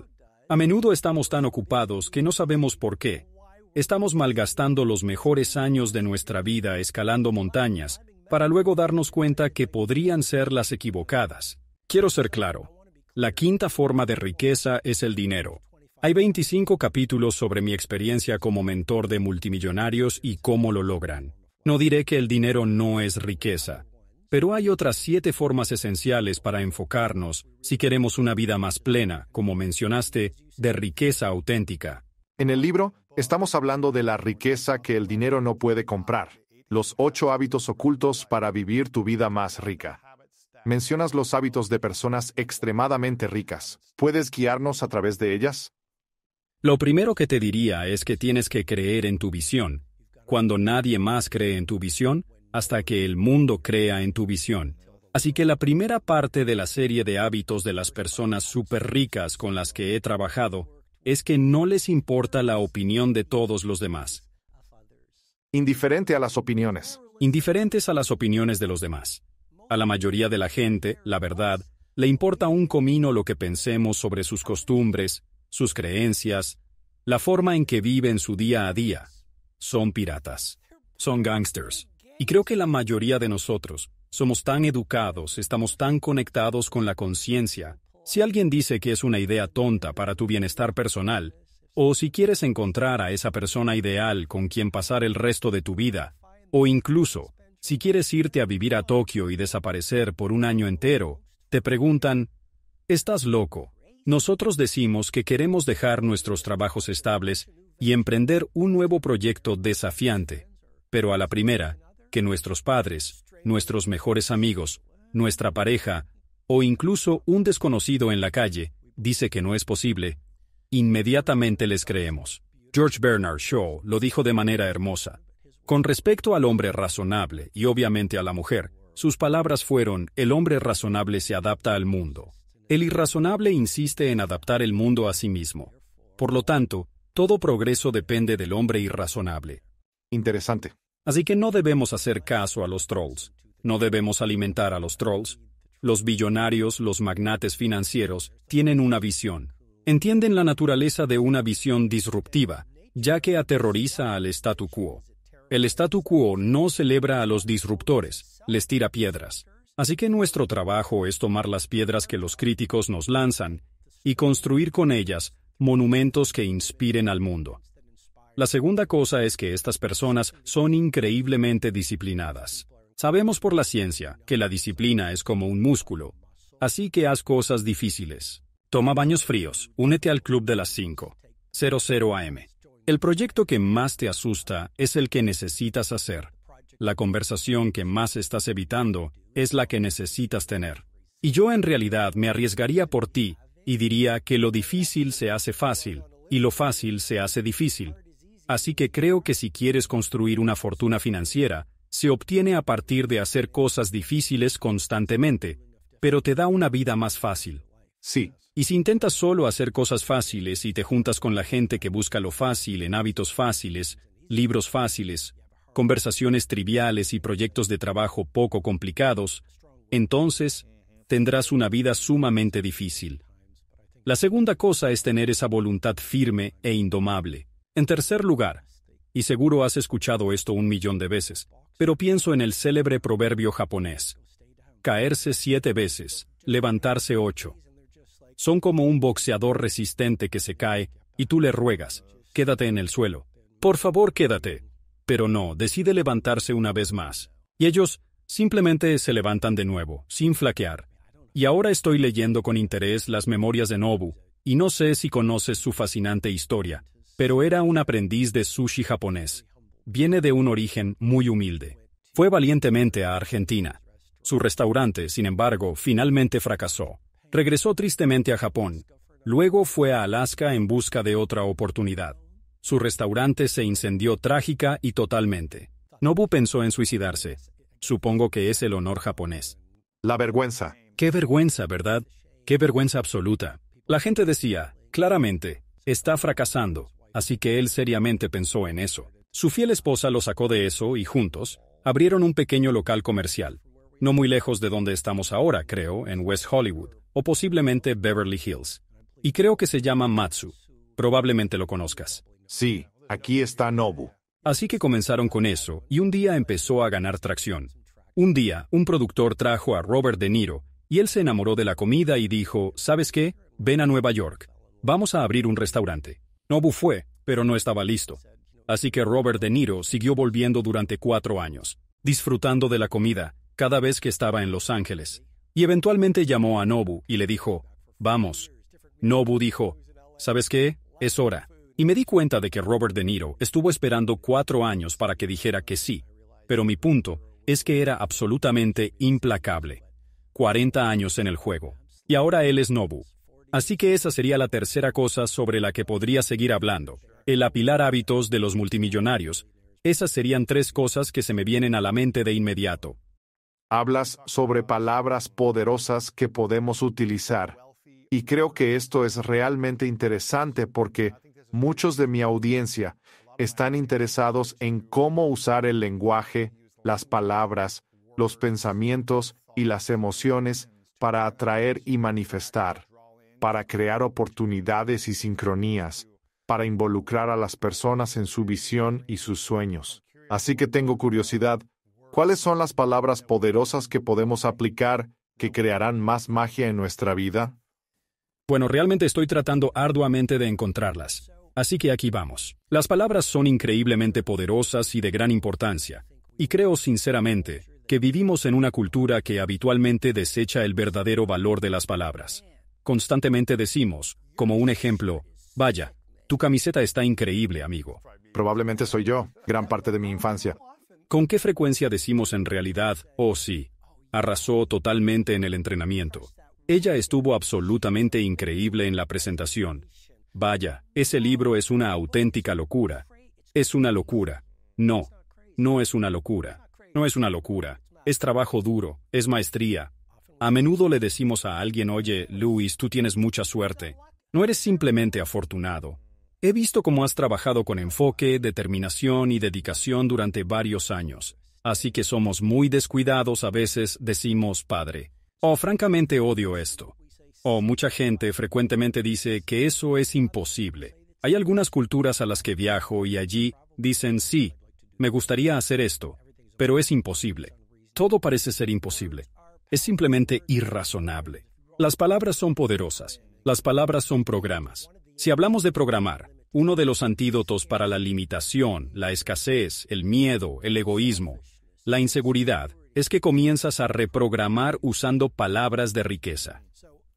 A menudo estamos tan ocupados que no sabemos por qué. Estamos malgastando los mejores años de nuestra vida escalando montañas, para luego darnos cuenta que podrían ser las equivocadas. Quiero ser claro. La quinta forma de riqueza es el dinero. Hay 25 capítulos sobre mi experiencia como mentor de multimillonarios y cómo lo logran. No diré que el dinero no es riqueza, pero hay otras siete formas esenciales para enfocarnos si queremos una vida más plena, como mencionaste, de riqueza auténtica. En el libro, estamos hablando de la riqueza que el dinero no puede comprar, los ocho hábitos ocultos para vivir tu vida más rica. Mencionas los hábitos de personas extremadamente ricas. ¿Puedes guiarnos a través de ellas? Lo primero que te diría es que tienes que creer en tu visión. Cuando nadie más cree en tu visión, hasta que el mundo crea en tu visión. Así que la primera parte de la serie de hábitos de las personas súper ricas con las que he trabajado es que no les importa la opinión de todos los demás. Indiferente a las opiniones. Indiferentes a las opiniones de los demás. A la mayoría de la gente, la verdad, le importa un comino lo que pensemos sobre sus costumbres, sus creencias, la forma en que viven su día a día. Son piratas. Son gangsters. Y creo que la mayoría de nosotros somos tan educados, estamos tan conectados con la conciencia. Si alguien dice que es una idea tonta para tu bienestar personal, o si quieres encontrar a esa persona ideal con quien pasar el resto de tu vida, o incluso si quieres irte a vivir a Tokio y desaparecer por un año entero, te preguntan, ¿estás loco? Nosotros decimos que queremos dejar nuestros trabajos estables y emprender un nuevo proyecto desafiante, pero a la primera, que nuestros padres, nuestros mejores amigos, nuestra pareja o incluso un desconocido en la calle dice que no es posible, inmediatamente les creemos. George Bernard Shaw lo dijo de manera hermosa. Con respecto al hombre razonable y obviamente a la mujer, sus palabras fueron, el hombre razonable se adapta al mundo. El irrazonable insiste en adaptar el mundo a sí mismo. Por lo tanto, todo progreso depende del hombre irrazonable. Interesante. Así que no debemos hacer caso a los trolls. No debemos alimentar a los trolls. Los billonarios, los magnates financieros, tienen una visión. Entienden la naturaleza de una visión disruptiva, ya que aterroriza al statu quo. El statu quo no celebra a los disruptores, les tira piedras. Así que nuestro trabajo es tomar las piedras que los críticos nos lanzan y construir con ellas monumentos que inspiren al mundo. La segunda cosa es que estas personas son increíblemente disciplinadas. Sabemos por la ciencia que la disciplina es como un músculo, así que haz cosas difíciles. Toma baños fríos, únete al club de las 5. 00 AM. El proyecto que más te asusta es el que necesitas hacer. La conversación que más estás evitando es la que necesitas tener. Y yo en realidad me arriesgaría por ti y diría que lo difícil se hace fácil y lo fácil se hace difícil. Así que creo que si quieres construir una fortuna financiera, se obtiene a partir de hacer cosas difíciles constantemente, pero te da una vida más fácil. Sí, y si intentas solo hacer cosas fáciles y te juntas con la gente que busca lo fácil en hábitos fáciles, libros fáciles, conversaciones triviales y proyectos de trabajo poco complicados, entonces tendrás una vida sumamente difícil. La segunda cosa es tener esa voluntad firme e indomable. En tercer lugar, y seguro has escuchado esto un millón de veces, pero pienso en el célebre proverbio japonés. Caerse siete veces, levantarse ocho. Son como un boxeador resistente que se cae y tú le ruegas, quédate en el suelo. Por favor, quédate. Pero no, decide levantarse una vez más. Y ellos simplemente se levantan de nuevo, sin flaquear. Y ahora estoy leyendo con interés las memorias de Nobu, y no sé si conoces su fascinante historia, pero era un aprendiz de sushi japonés. Viene de un origen muy humilde. Fue valientemente a Argentina. Su restaurante, sin embargo, finalmente fracasó. Regresó tristemente a Japón. Luego fue a Alaska en busca de otra oportunidad. Su restaurante se incendió trágica y totalmente. Nobu pensó en suicidarse. Supongo que es el honor japonés. La vergüenza. Qué vergüenza, ¿verdad? Qué vergüenza absoluta. La gente decía, claramente, está fracasando, así que él seriamente pensó en eso. Su fiel esposa lo sacó de eso y juntos abrieron un pequeño local comercial, no muy lejos de donde estamos ahora, creo, en West Hollywood, o posiblemente Beverly Hills. Y creo que se llama Matsu. Probablemente lo conozcas. Sí, aquí está Nobu. Así que comenzaron con eso, y un día empezó a ganar tracción. Un día, un productor trajo a Robert De Niro, y él se enamoró de la comida y dijo, ¿sabes qué? Ven a Nueva York. Vamos a abrir un restaurante. Nobu fue, pero no estaba listo. Así que Robert De Niro siguió volviendo durante cuatro años, disfrutando de la comida, cada vez que estaba en Los Ángeles. Y eventualmente llamó a Nobu y le dijo, vamos. Nobu dijo, ¿sabes qué? Es hora. Y me di cuenta de que Robert De Niro estuvo esperando cuatro años para que dijera que sí. Pero mi punto es que era absolutamente implacable. 40 años en el juego. Y ahora él es Nobu. Así que esa sería la tercera cosa sobre la que podría seguir hablando. El apilar hábitos de los multimillonarios. Esas serían tres cosas que se me vienen a la mente de inmediato. Hablas sobre palabras poderosas que podemos utilizar. Y creo que esto es realmente interesante porque muchos de mi audiencia están interesados en cómo usar el lenguaje, las palabras, los pensamientos y las emociones para atraer y manifestar, para crear oportunidades y sincronías, para involucrar a las personas en su visión y sus sueños. Así que tengo curiosidad, ¿Cuáles son las palabras poderosas que podemos aplicar que crearán más magia en nuestra vida? Bueno, realmente estoy tratando arduamente de encontrarlas. Así que aquí vamos. Las palabras son increíblemente poderosas y de gran importancia. Y creo sinceramente que vivimos en una cultura que habitualmente desecha el verdadero valor de las palabras. Constantemente decimos, como un ejemplo, vaya, tu camiseta está increíble, amigo. Probablemente soy yo, gran parte de mi infancia. ¿Con qué frecuencia decimos en realidad, oh sí, arrasó totalmente en el entrenamiento? Ella estuvo absolutamente increíble en la presentación. Vaya, ese libro es una auténtica locura. Es una locura. No, no es una locura. No es una locura. Es trabajo duro, es maestría. A menudo le decimos a alguien, oye, Luis, tú tienes mucha suerte. No eres simplemente afortunado, He visto cómo has trabajado con enfoque, determinación y dedicación durante varios años, así que somos muy descuidados a veces, decimos padre. Oh, francamente odio esto. O oh, mucha gente frecuentemente dice que eso es imposible. Hay algunas culturas a las que viajo y allí dicen sí, me gustaría hacer esto, pero es imposible. Todo parece ser imposible. Es simplemente irrazonable. Las palabras son poderosas. Las palabras son programas. Si hablamos de programar, uno de los antídotos para la limitación, la escasez, el miedo, el egoísmo, la inseguridad, es que comienzas a reprogramar usando palabras de riqueza.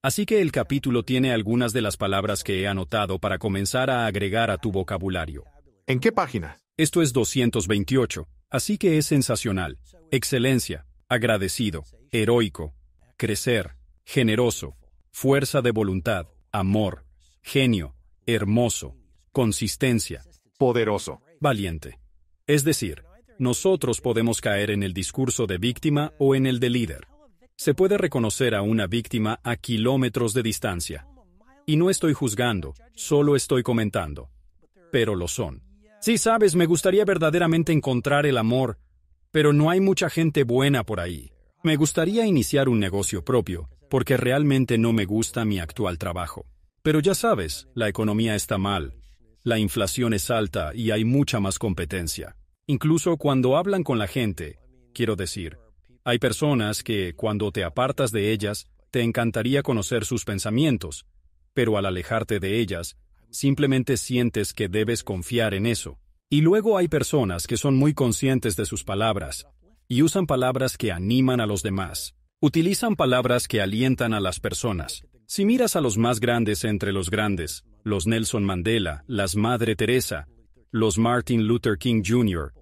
Así que el capítulo tiene algunas de las palabras que he anotado para comenzar a agregar a tu vocabulario. ¿En qué página? Esto es 228, así que es sensacional. Excelencia, agradecido, heroico, crecer, generoso, fuerza de voluntad, amor, genio, hermoso, consistencia, poderoso, valiente. Es decir, nosotros podemos caer en el discurso de víctima o en el de líder. Se puede reconocer a una víctima a kilómetros de distancia. Y no estoy juzgando, solo estoy comentando. Pero lo son. Sí, sabes, me gustaría verdaderamente encontrar el amor, pero no hay mucha gente buena por ahí. Me gustaría iniciar un negocio propio, porque realmente no me gusta mi actual trabajo. Pero ya sabes, la economía está mal, la inflación es alta y hay mucha más competencia. Incluso cuando hablan con la gente, quiero decir, hay personas que, cuando te apartas de ellas, te encantaría conocer sus pensamientos, pero al alejarte de ellas, simplemente sientes que debes confiar en eso. Y luego hay personas que son muy conscientes de sus palabras, y usan palabras que animan a los demás. Utilizan palabras que alientan a las personas, si miras a los más grandes entre los grandes, los Nelson Mandela, las Madre Teresa, los Martin Luther King Jr.,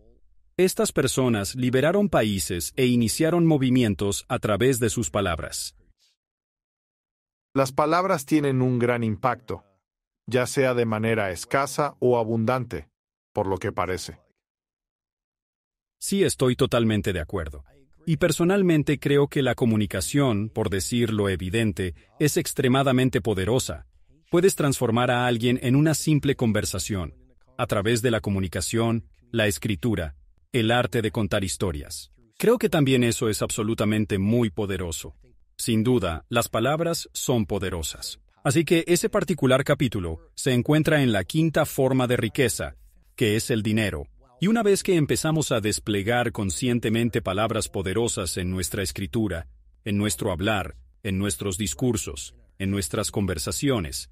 Estas personas liberaron países e iniciaron movimientos a través de sus palabras. Las palabras tienen un gran impacto, ya sea de manera escasa o abundante, por lo que parece. Sí, estoy totalmente de acuerdo. Y personalmente creo que la comunicación, por decir lo evidente, es extremadamente poderosa. Puedes transformar a alguien en una simple conversación, a través de la comunicación, la escritura, el arte de contar historias. Creo que también eso es absolutamente muy poderoso. Sin duda, las palabras son poderosas. Así que ese particular capítulo se encuentra en la quinta forma de riqueza, que es el dinero. Y una vez que empezamos a desplegar conscientemente palabras poderosas en nuestra escritura, en nuestro hablar, en nuestros discursos, en nuestras conversaciones,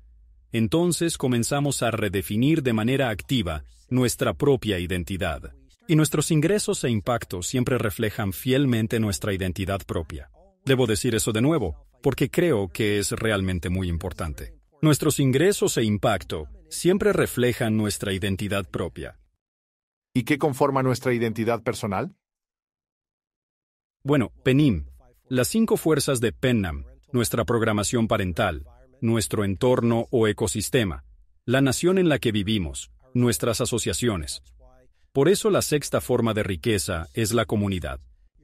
entonces comenzamos a redefinir de manera activa nuestra propia identidad. Y nuestros ingresos e impactos siempre reflejan fielmente nuestra identidad propia. Debo decir eso de nuevo, porque creo que es realmente muy importante. Nuestros ingresos e impacto siempre reflejan nuestra identidad propia. ¿Y qué conforma nuestra identidad personal? Bueno, PENIM, las cinco fuerzas de PENNAM, nuestra programación parental, nuestro entorno o ecosistema, la nación en la que vivimos, nuestras asociaciones, por eso la sexta forma de riqueza es la comunidad.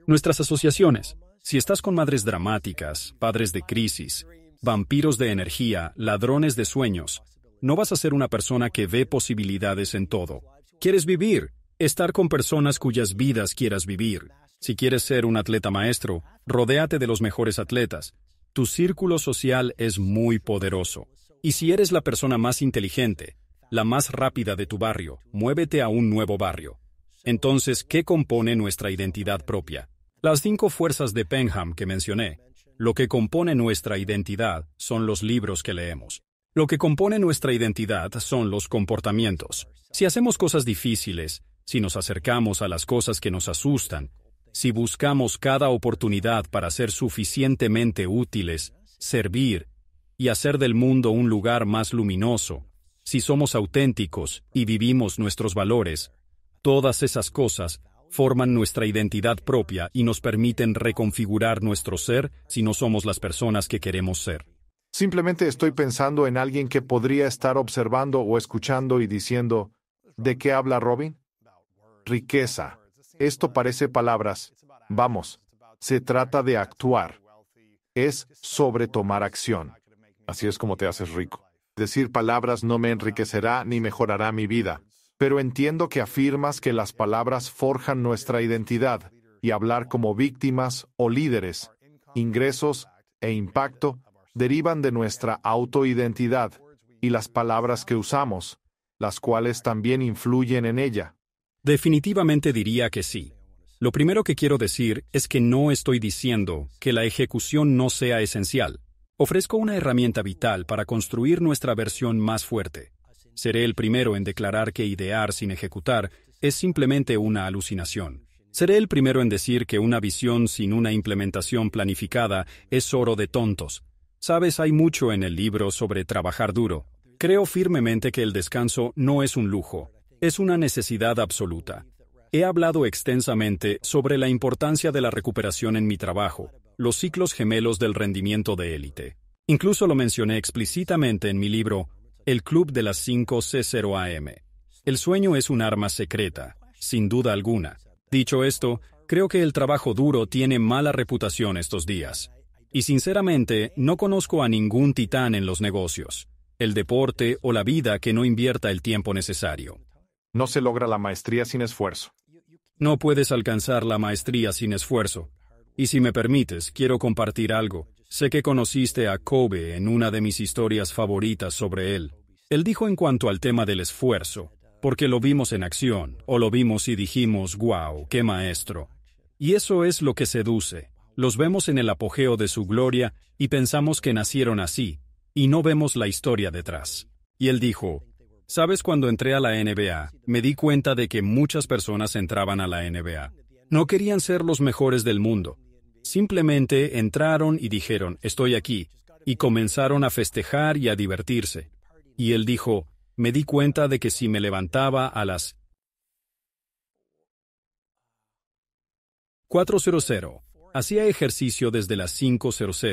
Nuestras asociaciones. Si estás con madres dramáticas, padres de crisis, vampiros de energía, ladrones de sueños, no vas a ser una persona que ve posibilidades en todo. ¿Quieres vivir? Estar con personas cuyas vidas quieras vivir. Si quieres ser un atleta maestro, rodéate de los mejores atletas. Tu círculo social es muy poderoso. Y si eres la persona más inteligente, la más rápida de tu barrio, muévete a un nuevo barrio. Entonces, ¿qué compone nuestra identidad propia? Las cinco fuerzas de Penham que mencioné. Lo que compone nuestra identidad son los libros que leemos. Lo que compone nuestra identidad son los comportamientos. Si hacemos cosas difíciles, si nos acercamos a las cosas que nos asustan, si buscamos cada oportunidad para ser suficientemente útiles, servir y hacer del mundo un lugar más luminoso, si somos auténticos y vivimos nuestros valores, todas esas cosas forman nuestra identidad propia y nos permiten reconfigurar nuestro ser si no somos las personas que queremos ser. Simplemente estoy pensando en alguien que podría estar observando o escuchando y diciendo, ¿de qué habla Robin? Riqueza. Esto parece palabras. Vamos, se trata de actuar. Es sobre tomar acción. Así es como te haces rico. Decir palabras no me enriquecerá ni mejorará mi vida, pero entiendo que afirmas que las palabras forjan nuestra identidad y hablar como víctimas o líderes, ingresos e impacto derivan de nuestra autoidentidad y las palabras que usamos, las cuales también influyen en ella. Definitivamente diría que sí. Lo primero que quiero decir es que no estoy diciendo que la ejecución no sea esencial. Ofrezco una herramienta vital para construir nuestra versión más fuerte. Seré el primero en declarar que idear sin ejecutar es simplemente una alucinación. Seré el primero en decir que una visión sin una implementación planificada es oro de tontos. Sabes, hay mucho en el libro sobre trabajar duro. Creo firmemente que el descanso no es un lujo, es una necesidad absoluta. He hablado extensamente sobre la importancia de la recuperación en mi trabajo, los ciclos gemelos del rendimiento de élite. Incluso lo mencioné explícitamente en mi libro El Club de las 5 C0 AM. El sueño es un arma secreta, sin duda alguna. Dicho esto, creo que el trabajo duro tiene mala reputación estos días. Y sinceramente, no conozco a ningún titán en los negocios, el deporte o la vida que no invierta el tiempo necesario. No se logra la maestría sin esfuerzo. No puedes alcanzar la maestría sin esfuerzo. Y si me permites, quiero compartir algo. Sé que conociste a Kobe en una de mis historias favoritas sobre él. Él dijo en cuanto al tema del esfuerzo, porque lo vimos en acción, o lo vimos y dijimos, wow, qué maestro. Y eso es lo que seduce. Los vemos en el apogeo de su gloria y pensamos que nacieron así, y no vemos la historia detrás. Y él dijo, ¿sabes cuando entré a la NBA? Me di cuenta de que muchas personas entraban a la NBA. No querían ser los mejores del mundo. Simplemente entraron y dijeron, estoy aquí, y comenzaron a festejar y a divertirse. Y él dijo, me di cuenta de que si me levantaba a las 400. Hacía ejercicio desde las 500.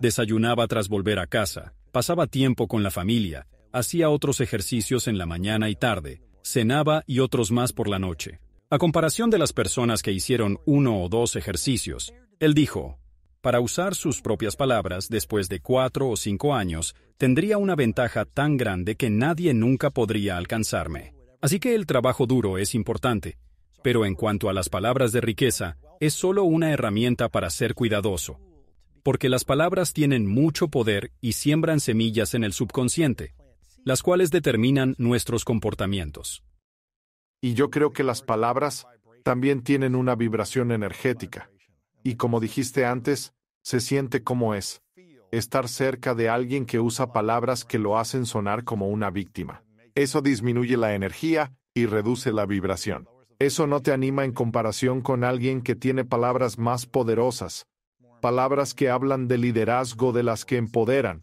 Desayunaba tras volver a casa, pasaba tiempo con la familia, hacía otros ejercicios en la mañana y tarde, cenaba y otros más por la noche. A comparación de las personas que hicieron uno o dos ejercicios, él dijo, para usar sus propias palabras, después de cuatro o cinco años, tendría una ventaja tan grande que nadie nunca podría alcanzarme. Así que el trabajo duro es importante, pero en cuanto a las palabras de riqueza, es solo una herramienta para ser cuidadoso, porque las palabras tienen mucho poder y siembran semillas en el subconsciente, las cuales determinan nuestros comportamientos. Y yo creo que las palabras también tienen una vibración energética. Y como dijiste antes, se siente como es. Estar cerca de alguien que usa palabras que lo hacen sonar como una víctima. Eso disminuye la energía y reduce la vibración. Eso no te anima en comparación con alguien que tiene palabras más poderosas, palabras que hablan de liderazgo de las que empoderan,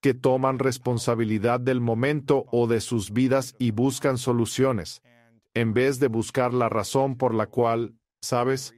que toman responsabilidad del momento o de sus vidas y buscan soluciones, en vez de buscar la razón por la cual, ¿sabes?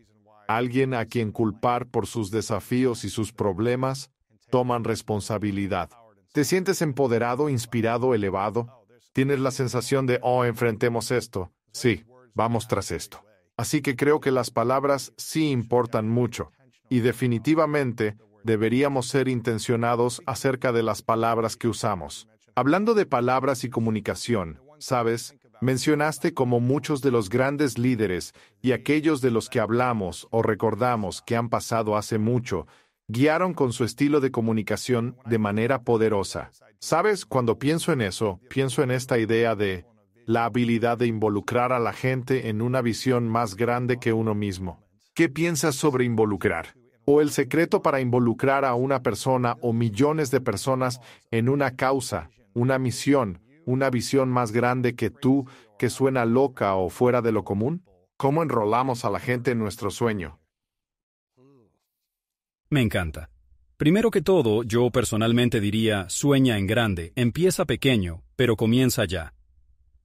Alguien a quien culpar por sus desafíos y sus problemas, toman responsabilidad. ¿Te sientes empoderado, inspirado, elevado? ¿Tienes la sensación de, oh, enfrentemos esto? Sí, vamos tras esto. Así que creo que las palabras sí importan mucho, y definitivamente deberíamos ser intencionados acerca de las palabras que usamos. Hablando de palabras y comunicación, sabes, mencionaste como muchos de los grandes líderes y aquellos de los que hablamos o recordamos que han pasado hace mucho, guiaron con su estilo de comunicación de manera poderosa. Sabes, cuando pienso en eso, pienso en esta idea de la habilidad de involucrar a la gente en una visión más grande que uno mismo. ¿Qué piensas sobre involucrar? ¿O el secreto para involucrar a una persona o millones de personas en una causa, una misión, una visión más grande que tú, que suena loca o fuera de lo común? ¿Cómo enrolamos a la gente en nuestro sueño? Me encanta. Primero que todo, yo personalmente diría, sueña en grande, empieza pequeño, pero comienza ya.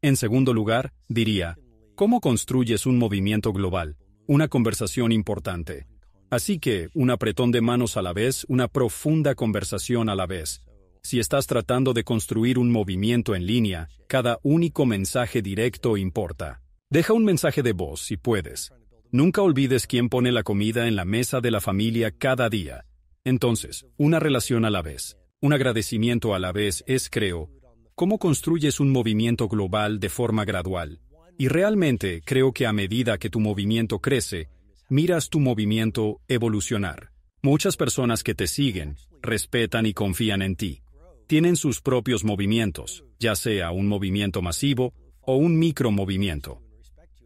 En segundo lugar, diría, ¿cómo construyes un movimiento global? Una conversación importante. Así que, un apretón de manos a la vez, una profunda conversación a la vez. Si estás tratando de construir un movimiento en línea, cada único mensaje directo importa. Deja un mensaje de voz si puedes. Nunca olvides quién pone la comida en la mesa de la familia cada día. Entonces, una relación a la vez, un agradecimiento a la vez es, creo, cómo construyes un movimiento global de forma gradual. Y realmente creo que a medida que tu movimiento crece, miras tu movimiento evolucionar. Muchas personas que te siguen, respetan y confían en ti. Tienen sus propios movimientos, ya sea un movimiento masivo o un micromovimiento.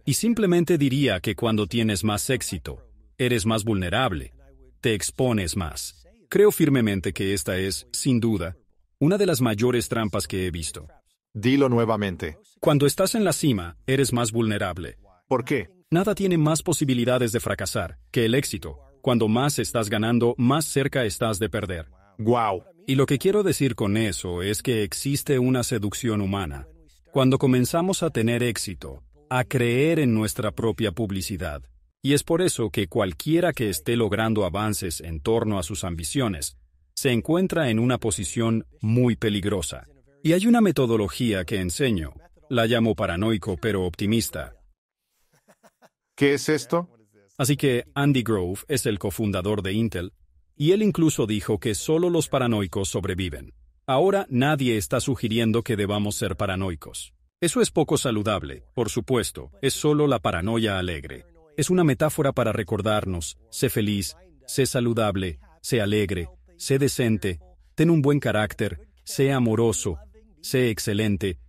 Y simplemente diría que cuando tienes más éxito, eres más vulnerable, te expones más. Creo firmemente que esta es, sin duda, una de las mayores trampas que he visto. Dilo nuevamente. Cuando estás en la cima, eres más vulnerable. ¿Por qué? Nada tiene más posibilidades de fracasar que el éxito. Cuando más estás ganando, más cerca estás de perder. Wow. Y lo que quiero decir con eso es que existe una seducción humana. Cuando comenzamos a tener éxito, a creer en nuestra propia publicidad. Y es por eso que cualquiera que esté logrando avances en torno a sus ambiciones se encuentra en una posición muy peligrosa. Y hay una metodología que enseño, la llamo paranoico pero optimista. ¿Qué es esto? Así que Andy Grove es el cofundador de Intel, y él incluso dijo que solo los paranoicos sobreviven. Ahora nadie está sugiriendo que debamos ser paranoicos. Eso es poco saludable, por supuesto, es solo la paranoia alegre. Es una metáfora para recordarnos, sé feliz, sé saludable, sé alegre, sé decente, ten un buen carácter, sé amoroso, sé excelente,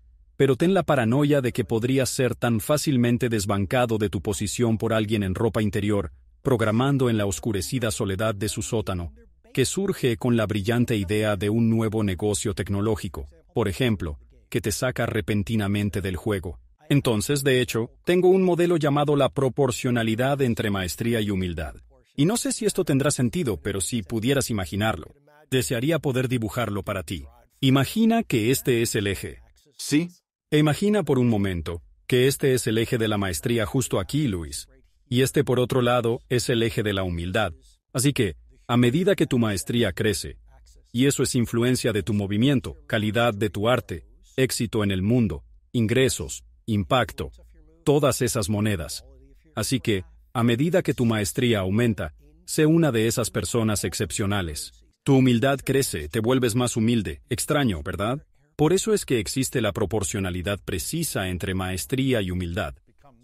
pero ten la paranoia de que podrías ser tan fácilmente desbancado de tu posición por alguien en ropa interior, programando en la oscurecida soledad de su sótano, que surge con la brillante idea de un nuevo negocio tecnológico, por ejemplo, que te saca repentinamente del juego. Entonces, de hecho, tengo un modelo llamado la proporcionalidad entre maestría y humildad. Y no sé si esto tendrá sentido, pero si pudieras imaginarlo, desearía poder dibujarlo para ti. Imagina que este es el eje. Sí. E imagina por un momento que este es el eje de la maestría justo aquí, Luis. Y este, por otro lado, es el eje de la humildad. Así que, a medida que tu maestría crece, y eso es influencia de tu movimiento, calidad de tu arte, éxito en el mundo, ingresos, impacto, todas esas monedas. Así que, a medida que tu maestría aumenta, sé una de esas personas excepcionales. Tu humildad crece, te vuelves más humilde. Extraño, ¿verdad? Por eso es que existe la proporcionalidad precisa entre maestría y humildad.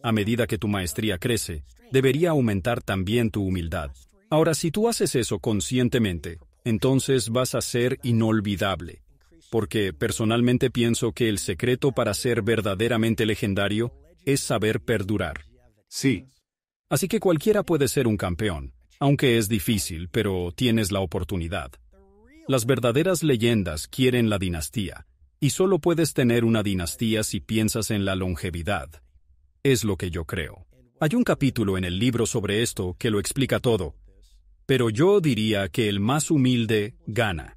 A medida que tu maestría crece, debería aumentar también tu humildad. Ahora, si tú haces eso conscientemente, entonces vas a ser inolvidable. Porque personalmente pienso que el secreto para ser verdaderamente legendario es saber perdurar. Sí. Así que cualquiera puede ser un campeón, aunque es difícil, pero tienes la oportunidad. Las verdaderas leyendas quieren la dinastía, y solo puedes tener una dinastía si piensas en la longevidad. Es lo que yo creo. Hay un capítulo en el libro sobre esto que lo explica todo, pero yo diría que el más humilde gana.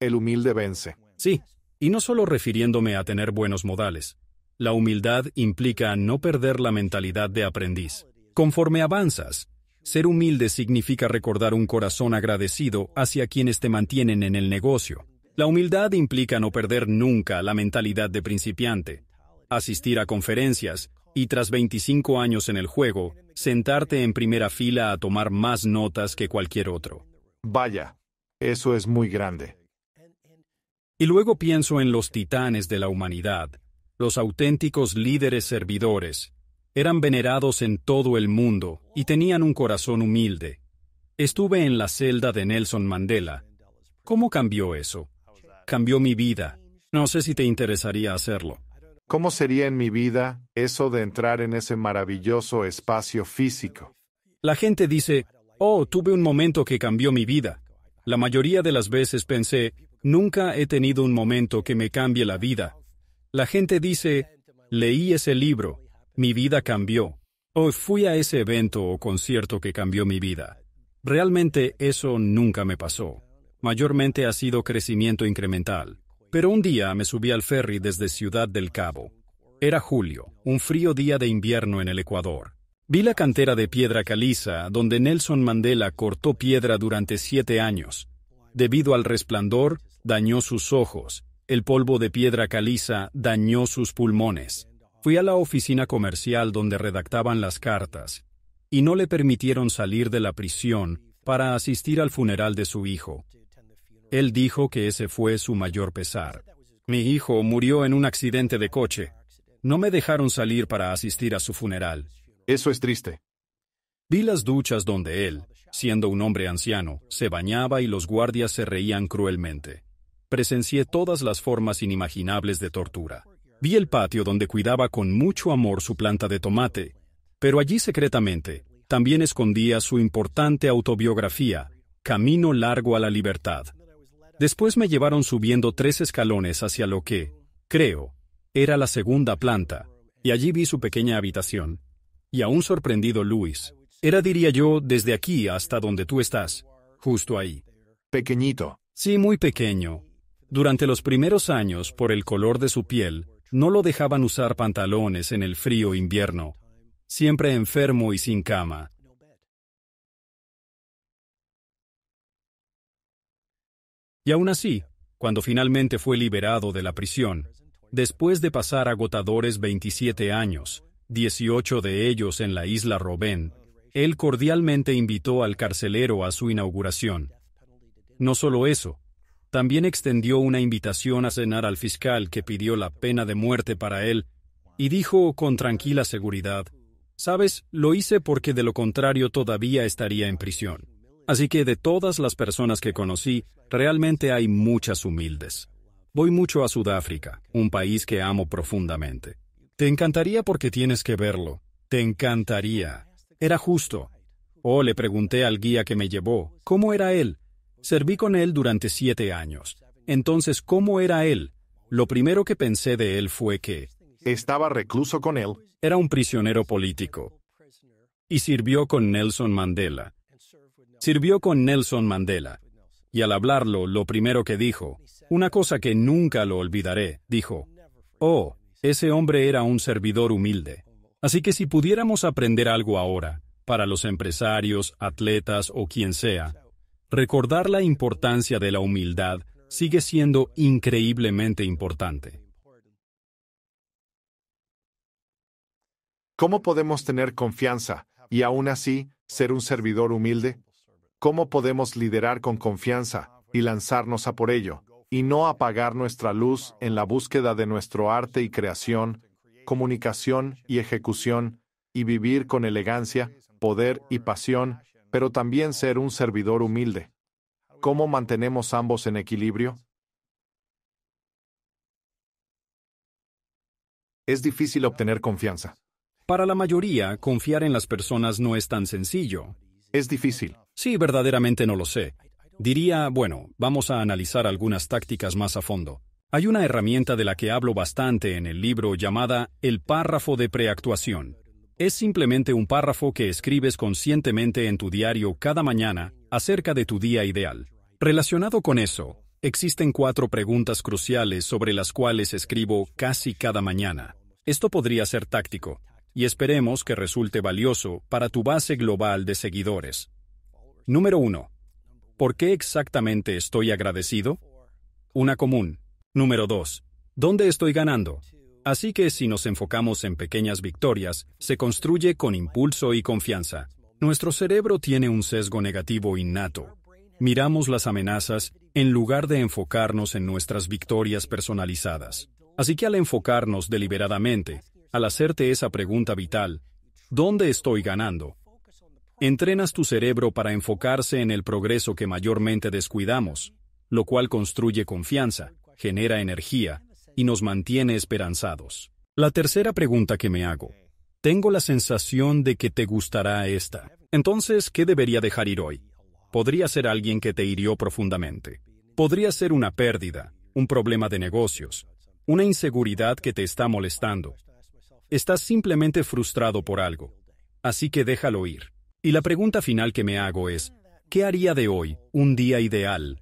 El humilde vence. Sí, y no solo refiriéndome a tener buenos modales. La humildad implica no perder la mentalidad de aprendiz. Conforme avanzas, ser humilde significa recordar un corazón agradecido hacia quienes te mantienen en el negocio. La humildad implica no perder nunca la mentalidad de principiante, asistir a conferencias y tras 25 años en el juego, sentarte en primera fila a tomar más notas que cualquier otro. Vaya, eso es muy grande. Y luego pienso en los titanes de la humanidad, los auténticos líderes servidores. Eran venerados en todo el mundo y tenían un corazón humilde. Estuve en la celda de Nelson Mandela. ¿Cómo cambió eso? Cambió mi vida. No sé si te interesaría hacerlo. ¿Cómo sería en mi vida eso de entrar en ese maravilloso espacio físico? La gente dice, oh, tuve un momento que cambió mi vida. La mayoría de las veces pensé, nunca he tenido un momento que me cambie la vida. La gente dice, leí ese libro, mi vida cambió. O fui a ese evento o concierto que cambió mi vida. Realmente eso nunca me pasó. Mayormente ha sido crecimiento incremental. Pero un día me subí al ferry desde Ciudad del Cabo. Era julio, un frío día de invierno en el Ecuador. Vi la cantera de piedra caliza donde Nelson Mandela cortó piedra durante siete años. Debido al resplandor, dañó sus ojos. El polvo de piedra caliza dañó sus pulmones. Fui a la oficina comercial donde redactaban las cartas, y no le permitieron salir de la prisión para asistir al funeral de su hijo. Él dijo que ese fue su mayor pesar. Mi hijo murió en un accidente de coche. No me dejaron salir para asistir a su funeral. Eso es triste. Vi las duchas donde él, siendo un hombre anciano, se bañaba y los guardias se reían cruelmente. Presencié todas las formas inimaginables de tortura. Vi el patio donde cuidaba con mucho amor su planta de tomate, pero allí secretamente también escondía su importante autobiografía, Camino largo a la libertad. Después me llevaron subiendo tres escalones hacia lo que, creo, era la segunda planta, y allí vi su pequeña habitación. Y aún sorprendido Luis, era diría yo desde aquí hasta donde tú estás, justo ahí. Pequeñito. Sí, muy pequeño. Durante los primeros años, por el color de su piel, no lo dejaban usar pantalones en el frío invierno. Siempre enfermo y sin cama. Y aún así, cuando finalmente fue liberado de la prisión, después de pasar agotadores 27 años, 18 de ellos en la isla Robén, él cordialmente invitó al carcelero a su inauguración. No solo eso, también extendió una invitación a cenar al fiscal que pidió la pena de muerte para él, y dijo con tranquila seguridad, Sabes, lo hice porque de lo contrario todavía estaría en prisión. Así que de todas las personas que conocí, realmente hay muchas humildes. Voy mucho a Sudáfrica, un país que amo profundamente. Te encantaría porque tienes que verlo. Te encantaría. Era justo. Oh, le pregunté al guía que me llevó, ¿cómo era él? Serví con él durante siete años. Entonces, ¿cómo era él? Lo primero que pensé de él fue que... Estaba recluso con él. Era un prisionero político. Y sirvió con Nelson Mandela. Sirvió con Nelson Mandela. Y al hablarlo, lo primero que dijo, una cosa que nunca lo olvidaré, dijo, Oh, ese hombre era un servidor humilde. Así que si pudiéramos aprender algo ahora, para los empresarios, atletas o quien sea, recordar la importancia de la humildad sigue siendo increíblemente importante. ¿Cómo podemos tener confianza y aún así ser un servidor humilde? ¿Cómo podemos liderar con confianza y lanzarnos a por ello, y no apagar nuestra luz en la búsqueda de nuestro arte y creación, comunicación y ejecución, y vivir con elegancia, poder y pasión, pero también ser un servidor humilde? ¿Cómo mantenemos ambos en equilibrio? Es difícil obtener confianza. Para la mayoría, confiar en las personas no es tan sencillo. Es difícil. Sí, verdaderamente no lo sé. Diría, bueno, vamos a analizar algunas tácticas más a fondo. Hay una herramienta de la que hablo bastante en el libro llamada el párrafo de preactuación. Es simplemente un párrafo que escribes conscientemente en tu diario cada mañana acerca de tu día ideal. Relacionado con eso, existen cuatro preguntas cruciales sobre las cuales escribo casi cada mañana. Esto podría ser táctico, y esperemos que resulte valioso para tu base global de seguidores. Número 1. ¿Por qué exactamente estoy agradecido? Una común. Número 2. ¿Dónde estoy ganando? Así que si nos enfocamos en pequeñas victorias, se construye con impulso y confianza. Nuestro cerebro tiene un sesgo negativo innato. Miramos las amenazas en lugar de enfocarnos en nuestras victorias personalizadas. Así que al enfocarnos deliberadamente, al hacerte esa pregunta vital, ¿dónde estoy ganando? Entrenas tu cerebro para enfocarse en el progreso que mayormente descuidamos, lo cual construye confianza, genera energía y nos mantiene esperanzados. La tercera pregunta que me hago. Tengo la sensación de que te gustará esta. Entonces, ¿qué debería dejar ir hoy? Podría ser alguien que te hirió profundamente. Podría ser una pérdida, un problema de negocios, una inseguridad que te está molestando, Estás simplemente frustrado por algo. Así que déjalo ir. Y la pregunta final que me hago es, ¿qué haría de hoy un día ideal?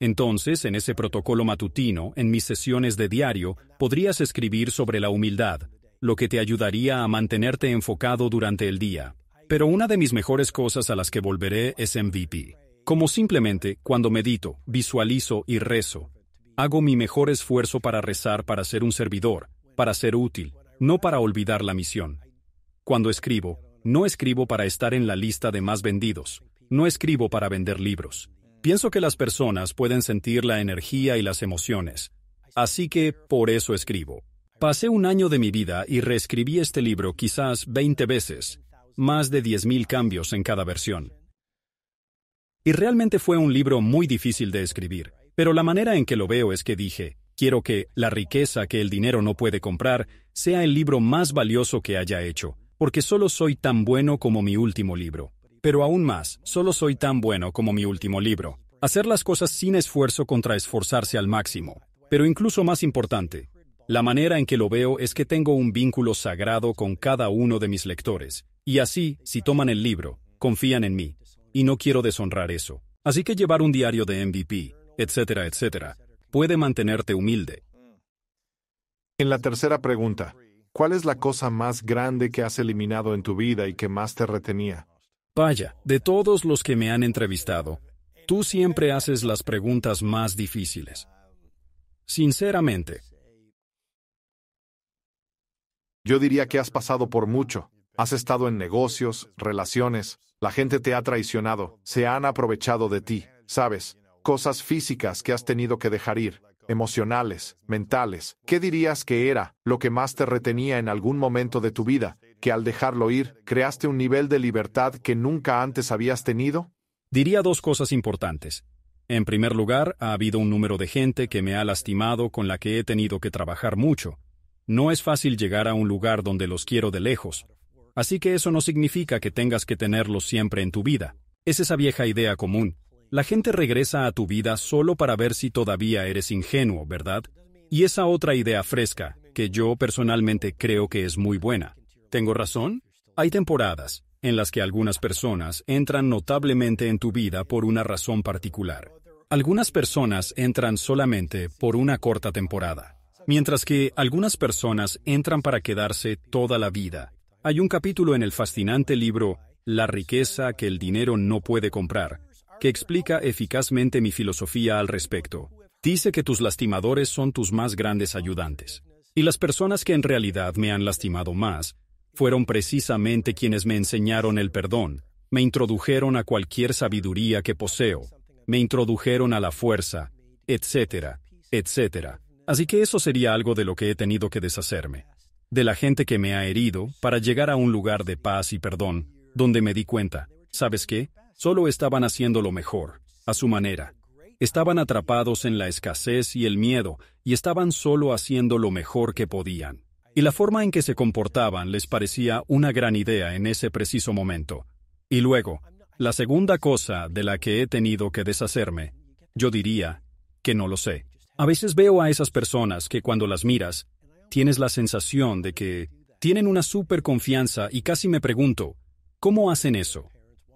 Entonces, en ese protocolo matutino, en mis sesiones de diario, podrías escribir sobre la humildad, lo que te ayudaría a mantenerte enfocado durante el día. Pero una de mis mejores cosas a las que volveré es MVP. Como simplemente, cuando medito, visualizo y rezo, hago mi mejor esfuerzo para rezar para ser un servidor, para ser útil, no para olvidar la misión. Cuando escribo, no escribo para estar en la lista de más vendidos, no escribo para vender libros. Pienso que las personas pueden sentir la energía y las emociones, así que por eso escribo. Pasé un año de mi vida y reescribí este libro quizás 20 veces, más de 10.000 cambios en cada versión. Y realmente fue un libro muy difícil de escribir, pero la manera en que lo veo es que dije, Quiero que La riqueza que el dinero no puede comprar sea el libro más valioso que haya hecho, porque solo soy tan bueno como mi último libro. Pero aún más, solo soy tan bueno como mi último libro. Hacer las cosas sin esfuerzo contra esforzarse al máximo. Pero incluso más importante, la manera en que lo veo es que tengo un vínculo sagrado con cada uno de mis lectores. Y así, si toman el libro, confían en mí. Y no quiero deshonrar eso. Así que llevar un diario de MVP, etcétera, etcétera, puede mantenerte humilde. En la tercera pregunta, ¿cuál es la cosa más grande que has eliminado en tu vida y que más te retenía? Vaya, de todos los que me han entrevistado, tú siempre haces las preguntas más difíciles. Sinceramente. Yo diría que has pasado por mucho. Has estado en negocios, relaciones, la gente te ha traicionado, se han aprovechado de ti, sabes, cosas físicas que has tenido que dejar ir, emocionales, mentales. ¿Qué dirías que era lo que más te retenía en algún momento de tu vida, que al dejarlo ir, creaste un nivel de libertad que nunca antes habías tenido? Diría dos cosas importantes. En primer lugar, ha habido un número de gente que me ha lastimado con la que he tenido que trabajar mucho. No es fácil llegar a un lugar donde los quiero de lejos. Así que eso no significa que tengas que tenerlos siempre en tu vida. Es esa vieja idea común. La gente regresa a tu vida solo para ver si todavía eres ingenuo, ¿verdad? Y esa otra idea fresca, que yo personalmente creo que es muy buena. ¿Tengo razón? Hay temporadas en las que algunas personas entran notablemente en tu vida por una razón particular. Algunas personas entran solamente por una corta temporada, mientras que algunas personas entran para quedarse toda la vida. Hay un capítulo en el fascinante libro La riqueza que el dinero no puede comprar, que explica eficazmente mi filosofía al respecto. Dice que tus lastimadores son tus más grandes ayudantes. Y las personas que en realidad me han lastimado más fueron precisamente quienes me enseñaron el perdón, me introdujeron a cualquier sabiduría que poseo, me introdujeron a la fuerza, etcétera, etcétera. Así que eso sería algo de lo que he tenido que deshacerme. De la gente que me ha herido para llegar a un lugar de paz y perdón, donde me di cuenta, ¿sabes qué? Solo estaban haciendo lo mejor, a su manera. Estaban atrapados en la escasez y el miedo, y estaban solo haciendo lo mejor que podían. Y la forma en que se comportaban les parecía una gran idea en ese preciso momento. Y luego, la segunda cosa de la que he tenido que deshacerme, yo diría que no lo sé. A veces veo a esas personas que cuando las miras, tienes la sensación de que tienen una super confianza y casi me pregunto, ¿cómo hacen eso?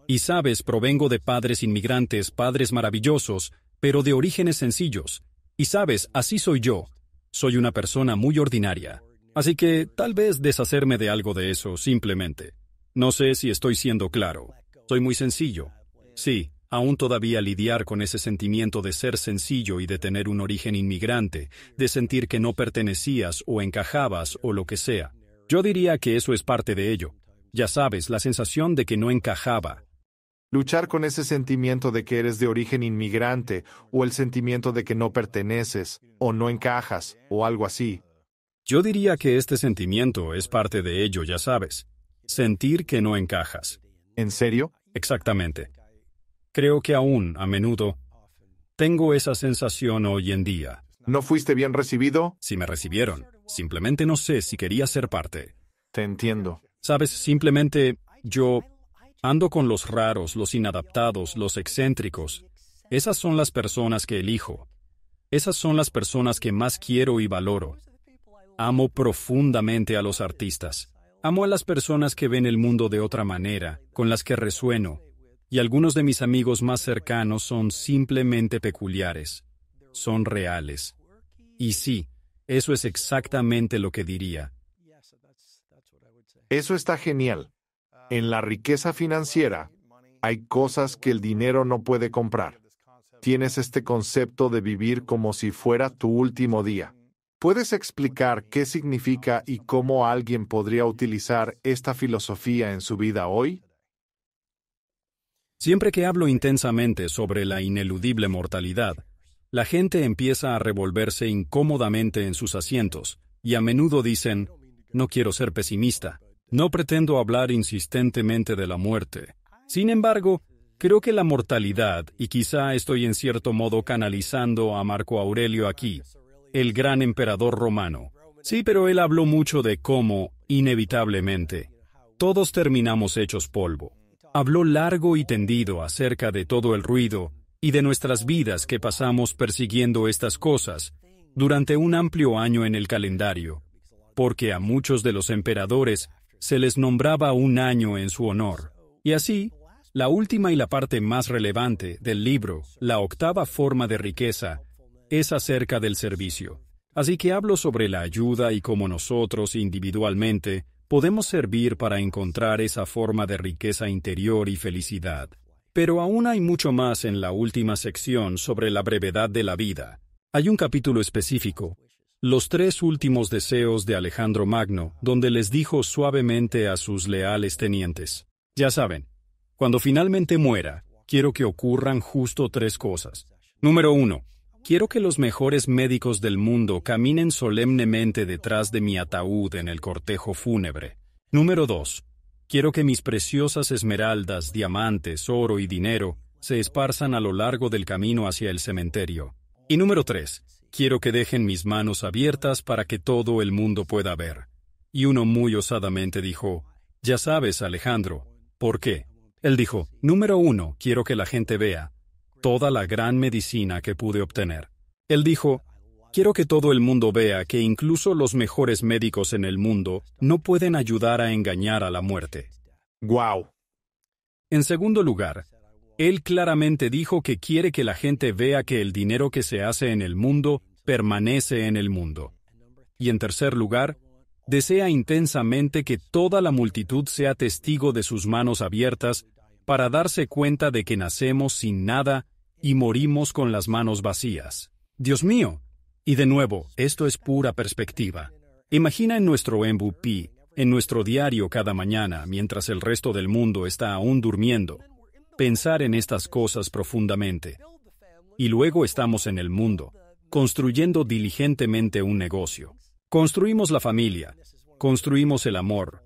Y sabes, provengo de padres inmigrantes, padres maravillosos, pero de orígenes sencillos. Y sabes, así soy yo. Soy una persona muy ordinaria. Así que tal vez deshacerme de algo de eso, simplemente. No sé si estoy siendo claro. Soy muy sencillo. Sí, aún todavía lidiar con ese sentimiento de ser sencillo y de tener un origen inmigrante, de sentir que no pertenecías o encajabas o lo que sea. Yo diría que eso es parte de ello. Ya sabes, la sensación de que no encajaba, Luchar con ese sentimiento de que eres de origen inmigrante o el sentimiento de que no perteneces o no encajas o algo así. Yo diría que este sentimiento es parte de ello, ya sabes. Sentir que no encajas. ¿En serio? Exactamente. Creo que aún, a menudo, tengo esa sensación hoy en día. ¿No fuiste bien recibido? Si me recibieron. Simplemente no sé si quería ser parte. Te entiendo. Sabes, simplemente yo Ando con los raros, los inadaptados, los excéntricos. Esas son las personas que elijo. Esas son las personas que más quiero y valoro. Amo profundamente a los artistas. Amo a las personas que ven el mundo de otra manera, con las que resueno. Y algunos de mis amigos más cercanos son simplemente peculiares. Son reales. Y sí, eso es exactamente lo que diría. Eso está genial. En la riqueza financiera hay cosas que el dinero no puede comprar. Tienes este concepto de vivir como si fuera tu último día. ¿Puedes explicar qué significa y cómo alguien podría utilizar esta filosofía en su vida hoy? Siempre que hablo intensamente sobre la ineludible mortalidad, la gente empieza a revolverse incómodamente en sus asientos, y a menudo dicen, no quiero ser pesimista, no pretendo hablar insistentemente de la muerte. Sin embargo, creo que la mortalidad, y quizá estoy en cierto modo canalizando a Marco Aurelio aquí, el gran emperador romano. Sí, pero él habló mucho de cómo, inevitablemente, todos terminamos hechos polvo. Habló largo y tendido acerca de todo el ruido y de nuestras vidas que pasamos persiguiendo estas cosas durante un amplio año en el calendario, porque a muchos de los emperadores se les nombraba un año en su honor. Y así, la última y la parte más relevante del libro, la octava forma de riqueza, es acerca del servicio. Así que hablo sobre la ayuda y cómo nosotros individualmente podemos servir para encontrar esa forma de riqueza interior y felicidad. Pero aún hay mucho más en la última sección sobre la brevedad de la vida. Hay un capítulo específico los tres últimos deseos de Alejandro Magno, donde les dijo suavemente a sus leales tenientes, ya saben, cuando finalmente muera, quiero que ocurran justo tres cosas. Número uno, quiero que los mejores médicos del mundo caminen solemnemente detrás de mi ataúd en el cortejo fúnebre. Número dos, quiero que mis preciosas esmeraldas, diamantes, oro y dinero se esparzan a lo largo del camino hacia el cementerio. Y número tres, Quiero que dejen mis manos abiertas para que todo el mundo pueda ver. Y uno muy osadamente dijo, Ya sabes, Alejandro, ¿por qué? Él dijo, Número uno, quiero que la gente vea toda la gran medicina que pude obtener. Él dijo, Quiero que todo el mundo vea que incluso los mejores médicos en el mundo no pueden ayudar a engañar a la muerte. ¡Guau! En segundo lugar, él claramente dijo que quiere que la gente vea que el dinero que se hace en el mundo permanece en el mundo. Y en tercer lugar, desea intensamente que toda la multitud sea testigo de sus manos abiertas para darse cuenta de que nacemos sin nada y morimos con las manos vacías. Dios mío. Y de nuevo, esto es pura perspectiva. Imagina en nuestro MVP, en nuestro diario cada mañana, mientras el resto del mundo está aún durmiendo, pensar en estas cosas profundamente. Y luego estamos en el mundo, construyendo diligentemente un negocio. Construimos la familia, construimos el amor,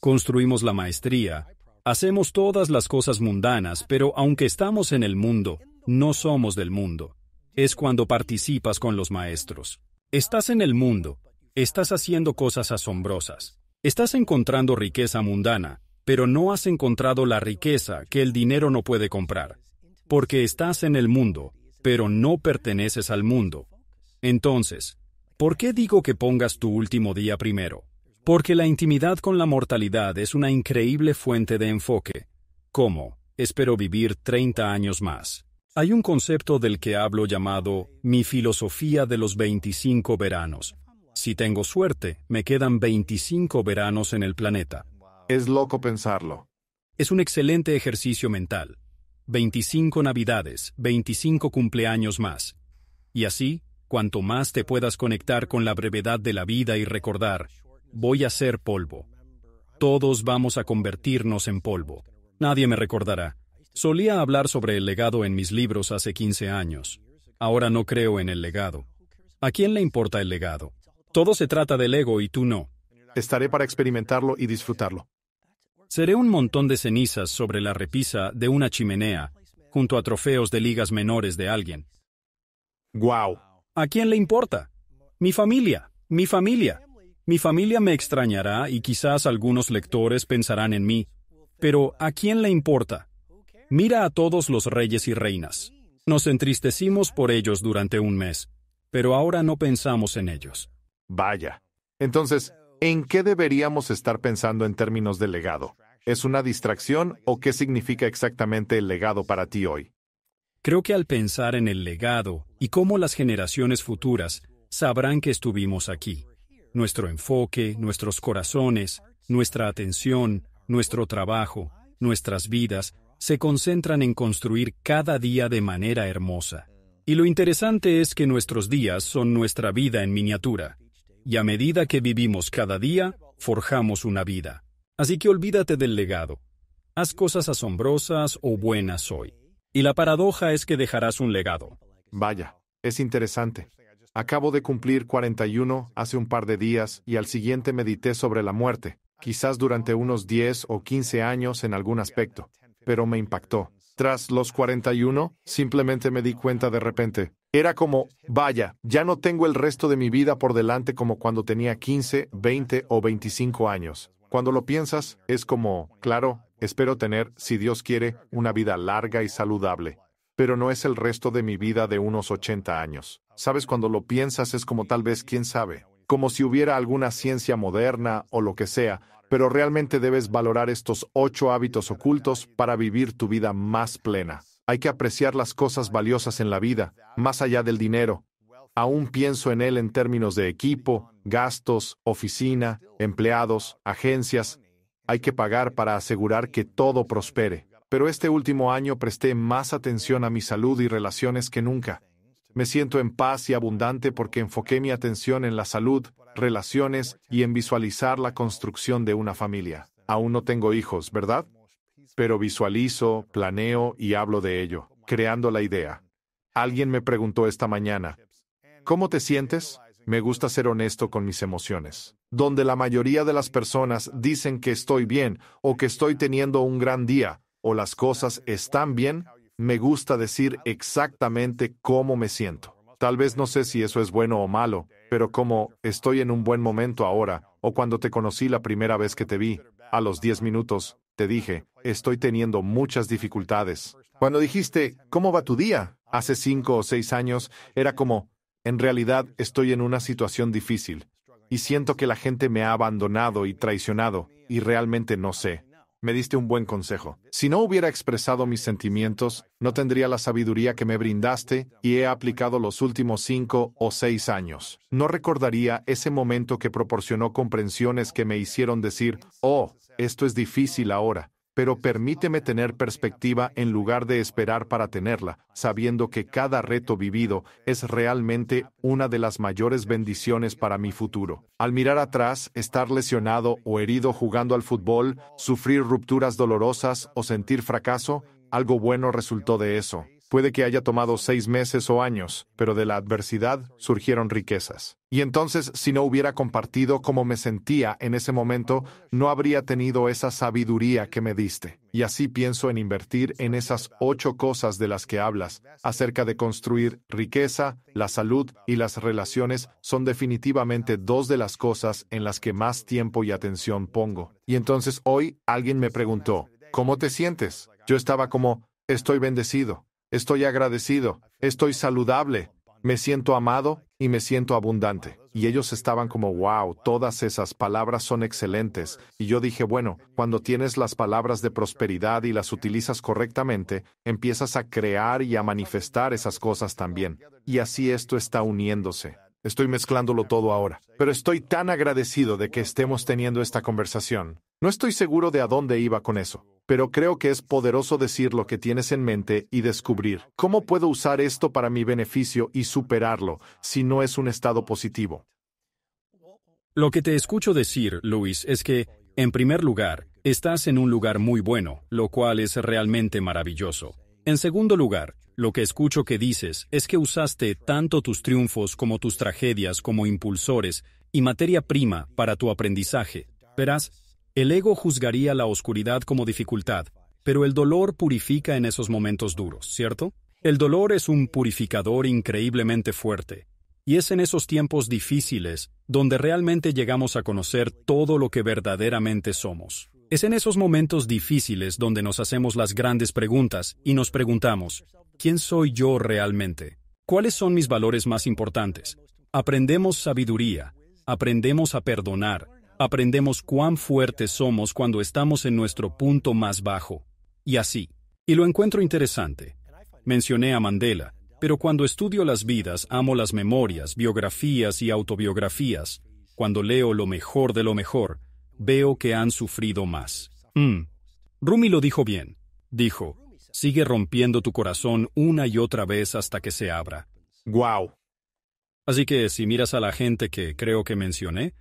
construimos la maestría, hacemos todas las cosas mundanas, pero aunque estamos en el mundo, no somos del mundo. Es cuando participas con los maestros. Estás en el mundo, estás haciendo cosas asombrosas. Estás encontrando riqueza mundana, pero no has encontrado la riqueza que el dinero no puede comprar. Porque estás en el mundo, pero no perteneces al mundo. Entonces, ¿por qué digo que pongas tu último día primero? Porque la intimidad con la mortalidad es una increíble fuente de enfoque. ¿Cómo? Espero vivir 30 años más. Hay un concepto del que hablo llamado mi filosofía de los 25 veranos. Si tengo suerte, me quedan 25 veranos en el planeta. Es loco pensarlo. Es un excelente ejercicio mental. 25 navidades, 25 cumpleaños más. Y así, Cuanto más te puedas conectar con la brevedad de la vida y recordar, voy a ser polvo. Todos vamos a convertirnos en polvo. Nadie me recordará. Solía hablar sobre el legado en mis libros hace 15 años. Ahora no creo en el legado. ¿A quién le importa el legado? Todo se trata del ego y tú no. Estaré para experimentarlo y disfrutarlo. Seré un montón de cenizas sobre la repisa de una chimenea, junto a trofeos de ligas menores de alguien. ¡Guau! ¿A quién le importa? Mi familia, mi familia. Mi familia me extrañará y quizás algunos lectores pensarán en mí. Pero ¿a quién le importa? Mira a todos los reyes y reinas. Nos entristecimos por ellos durante un mes, pero ahora no pensamos en ellos. Vaya. Entonces, ¿en qué deberíamos estar pensando en términos de legado? ¿Es una distracción o qué significa exactamente el legado para ti hoy? Creo que al pensar en el legado y cómo las generaciones futuras sabrán que estuvimos aquí, nuestro enfoque, nuestros corazones, nuestra atención, nuestro trabajo, nuestras vidas, se concentran en construir cada día de manera hermosa. Y lo interesante es que nuestros días son nuestra vida en miniatura, y a medida que vivimos cada día, forjamos una vida. Así que olvídate del legado. Haz cosas asombrosas o buenas hoy. Y la paradoja es que dejarás un legado. Vaya, es interesante. Acabo de cumplir 41 hace un par de días y al siguiente medité sobre la muerte, quizás durante unos 10 o 15 años en algún aspecto, pero me impactó. Tras los 41, simplemente me di cuenta de repente. Era como, vaya, ya no tengo el resto de mi vida por delante como cuando tenía 15, 20 o 25 años. Cuando lo piensas, es como, claro, Espero tener, si Dios quiere, una vida larga y saludable. Pero no es el resto de mi vida de unos 80 años. Sabes, cuando lo piensas es como tal vez, quién sabe, como si hubiera alguna ciencia moderna o lo que sea, pero realmente debes valorar estos ocho hábitos ocultos para vivir tu vida más plena. Hay que apreciar las cosas valiosas en la vida, más allá del dinero. Aún pienso en él en términos de equipo, gastos, oficina, empleados, agencias, hay que pagar para asegurar que todo prospere. Pero este último año presté más atención a mi salud y relaciones que nunca. Me siento en paz y abundante porque enfoqué mi atención en la salud, relaciones y en visualizar la construcción de una familia. Aún no tengo hijos, ¿verdad? Pero visualizo, planeo y hablo de ello, creando la idea. Alguien me preguntó esta mañana, ¿cómo te sientes? Me gusta ser honesto con mis emociones. Donde la mayoría de las personas dicen que estoy bien o que estoy teniendo un gran día o las cosas están bien, me gusta decir exactamente cómo me siento. Tal vez no sé si eso es bueno o malo, pero como estoy en un buen momento ahora, o cuando te conocí la primera vez que te vi, a los 10 minutos, te dije, estoy teniendo muchas dificultades. Cuando dijiste, ¿cómo va tu día? Hace cinco o seis años, era como, en realidad estoy en una situación difícil y siento que la gente me ha abandonado y traicionado y realmente no sé. Me diste un buen consejo. Si no hubiera expresado mis sentimientos, no tendría la sabiduría que me brindaste y he aplicado los últimos cinco o seis años. No recordaría ese momento que proporcionó comprensiones que me hicieron decir, oh, esto es difícil ahora pero permíteme tener perspectiva en lugar de esperar para tenerla, sabiendo que cada reto vivido es realmente una de las mayores bendiciones para mi futuro. Al mirar atrás, estar lesionado o herido jugando al fútbol, sufrir rupturas dolorosas o sentir fracaso, algo bueno resultó de eso. Puede que haya tomado seis meses o años, pero de la adversidad surgieron riquezas. Y entonces, si no hubiera compartido cómo me sentía en ese momento, no habría tenido esa sabiduría que me diste. Y así pienso en invertir en esas ocho cosas de las que hablas, acerca de construir riqueza, la salud y las relaciones, son definitivamente dos de las cosas en las que más tiempo y atención pongo. Y entonces hoy alguien me preguntó, ¿cómo te sientes? Yo estaba como, estoy bendecido. Estoy agradecido, estoy saludable, me siento amado y me siento abundante. Y ellos estaban como, wow, todas esas palabras son excelentes. Y yo dije, bueno, cuando tienes las palabras de prosperidad y las utilizas correctamente, empiezas a crear y a manifestar esas cosas también. Y así esto está uniéndose. Estoy mezclándolo todo ahora. Pero estoy tan agradecido de que estemos teniendo esta conversación. No estoy seguro de a dónde iba con eso pero creo que es poderoso decir lo que tienes en mente y descubrir cómo puedo usar esto para mi beneficio y superarlo si no es un estado positivo. Lo que te escucho decir, Luis, es que, en primer lugar, estás en un lugar muy bueno, lo cual es realmente maravilloso. En segundo lugar, lo que escucho que dices es que usaste tanto tus triunfos como tus tragedias como impulsores y materia prima para tu aprendizaje. Verás, el ego juzgaría la oscuridad como dificultad, pero el dolor purifica en esos momentos duros, ¿cierto? El dolor es un purificador increíblemente fuerte, y es en esos tiempos difíciles donde realmente llegamos a conocer todo lo que verdaderamente somos. Es en esos momentos difíciles donde nos hacemos las grandes preguntas y nos preguntamos, ¿quién soy yo realmente? ¿Cuáles son mis valores más importantes? Aprendemos sabiduría, aprendemos a perdonar, aprendemos cuán fuertes somos cuando estamos en nuestro punto más bajo. Y así. Y lo encuentro interesante. Mencioné a Mandela, pero cuando estudio las vidas amo las memorias, biografías y autobiografías. Cuando leo lo mejor de lo mejor, veo que han sufrido más. Mm. Rumi lo dijo bien. Dijo, sigue rompiendo tu corazón una y otra vez hasta que se abra. Wow. Así que si miras a la gente que creo que mencioné,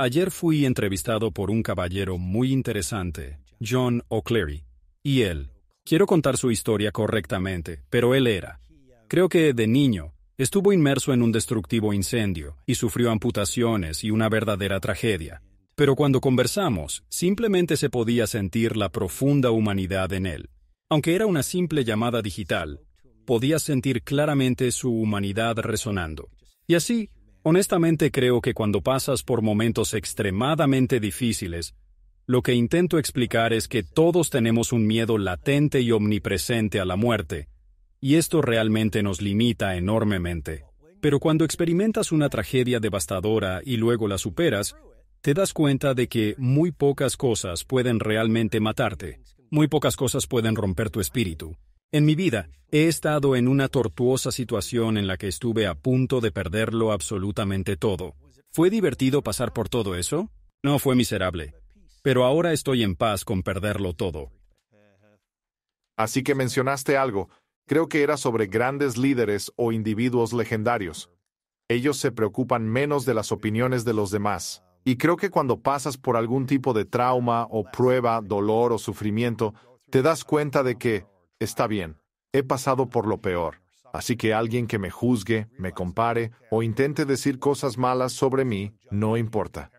Ayer fui entrevistado por un caballero muy interesante, John O'Cleary, y él. Quiero contar su historia correctamente, pero él era. Creo que de niño estuvo inmerso en un destructivo incendio y sufrió amputaciones y una verdadera tragedia. Pero cuando conversamos, simplemente se podía sentir la profunda humanidad en él. Aunque era una simple llamada digital, podía sentir claramente su humanidad resonando. Y así, Honestamente creo que cuando pasas por momentos extremadamente difíciles, lo que intento explicar es que todos tenemos un miedo latente y omnipresente a la muerte, y esto realmente nos limita enormemente. Pero cuando experimentas una tragedia devastadora y luego la superas, te das cuenta de que muy pocas cosas pueden realmente matarte, muy pocas cosas pueden romper tu espíritu. En mi vida, he estado en una tortuosa situación en la que estuve a punto de perderlo absolutamente todo. ¿Fue divertido pasar por todo eso? No fue miserable. Pero ahora estoy en paz con perderlo todo. Así que mencionaste algo. Creo que era sobre grandes líderes o individuos legendarios. Ellos se preocupan menos de las opiniones de los demás. Y creo que cuando pasas por algún tipo de trauma o prueba, dolor o sufrimiento, te das cuenta de que, Está bien, he pasado por lo peor, así que alguien que me juzgue, me compare o intente decir cosas malas sobre mí, no importa.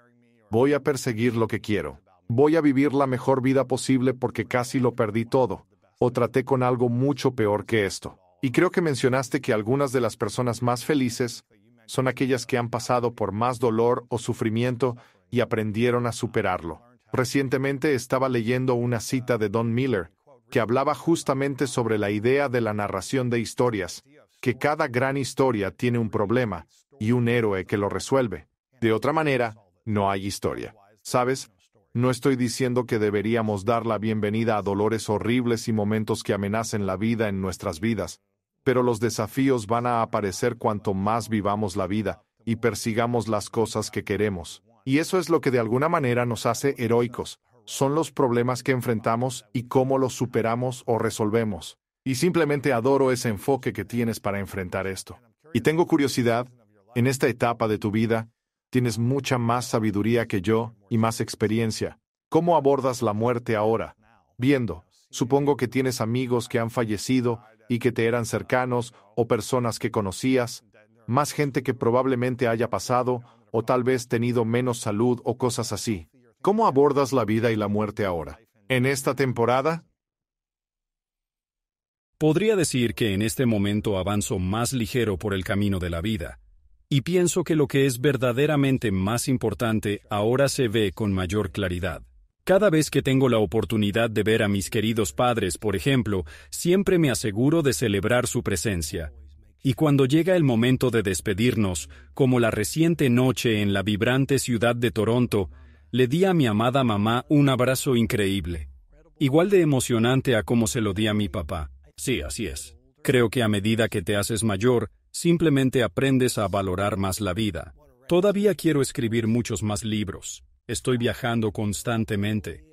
Voy a perseguir lo que quiero. Voy a vivir la mejor vida posible porque casi lo perdí todo, o traté con algo mucho peor que esto. Y creo que mencionaste que algunas de las personas más felices son aquellas que han pasado por más dolor o sufrimiento y aprendieron a superarlo. Recientemente estaba leyendo una cita de Don Miller, que hablaba justamente sobre la idea de la narración de historias, que cada gran historia tiene un problema y un héroe que lo resuelve. De otra manera, no hay historia. ¿Sabes? No estoy diciendo que deberíamos dar la bienvenida a dolores horribles y momentos que amenacen la vida en nuestras vidas, pero los desafíos van a aparecer cuanto más vivamos la vida y persigamos las cosas que queremos. Y eso es lo que de alguna manera nos hace heroicos. Son los problemas que enfrentamos y cómo los superamos o resolvemos. Y simplemente adoro ese enfoque que tienes para enfrentar esto. Y tengo curiosidad, en esta etapa de tu vida, Tienes mucha más sabiduría que yo y más experiencia. ¿Cómo abordas la muerte ahora? Viendo, supongo que tienes amigos que han fallecido y que te eran cercanos o personas que conocías, más gente que probablemente haya pasado o tal vez tenido menos salud o cosas así. ¿Cómo abordas la vida y la muerte ahora? ¿En esta temporada? Podría decir que en este momento avanzo más ligero por el camino de la vida y pienso que lo que es verdaderamente más importante ahora se ve con mayor claridad. Cada vez que tengo la oportunidad de ver a mis queridos padres, por ejemplo, siempre me aseguro de celebrar su presencia. Y cuando llega el momento de despedirnos, como la reciente noche en la vibrante ciudad de Toronto, le di a mi amada mamá un abrazo increíble. Igual de emocionante a como se lo di a mi papá. Sí, así es. Creo que a medida que te haces mayor, Simplemente aprendes a valorar más la vida. Todavía quiero escribir muchos más libros. Estoy viajando constantemente.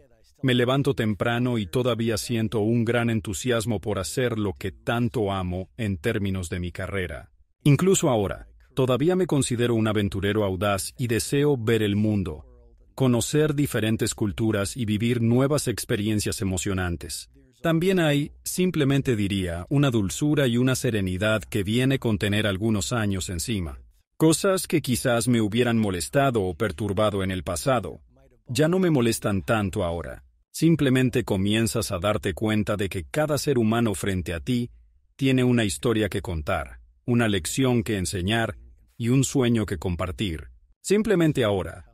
Me levanto temprano y todavía siento un gran entusiasmo por hacer lo que tanto amo en términos de mi carrera. Incluso ahora, todavía me considero un aventurero audaz y deseo ver el mundo, conocer diferentes culturas y vivir nuevas experiencias emocionantes. También hay, simplemente diría, una dulzura y una serenidad que viene con tener algunos años encima. Cosas que quizás me hubieran molestado o perturbado en el pasado, ya no me molestan tanto ahora. Simplemente comienzas a darte cuenta de que cada ser humano frente a ti tiene una historia que contar, una lección que enseñar y un sueño que compartir. Simplemente ahora,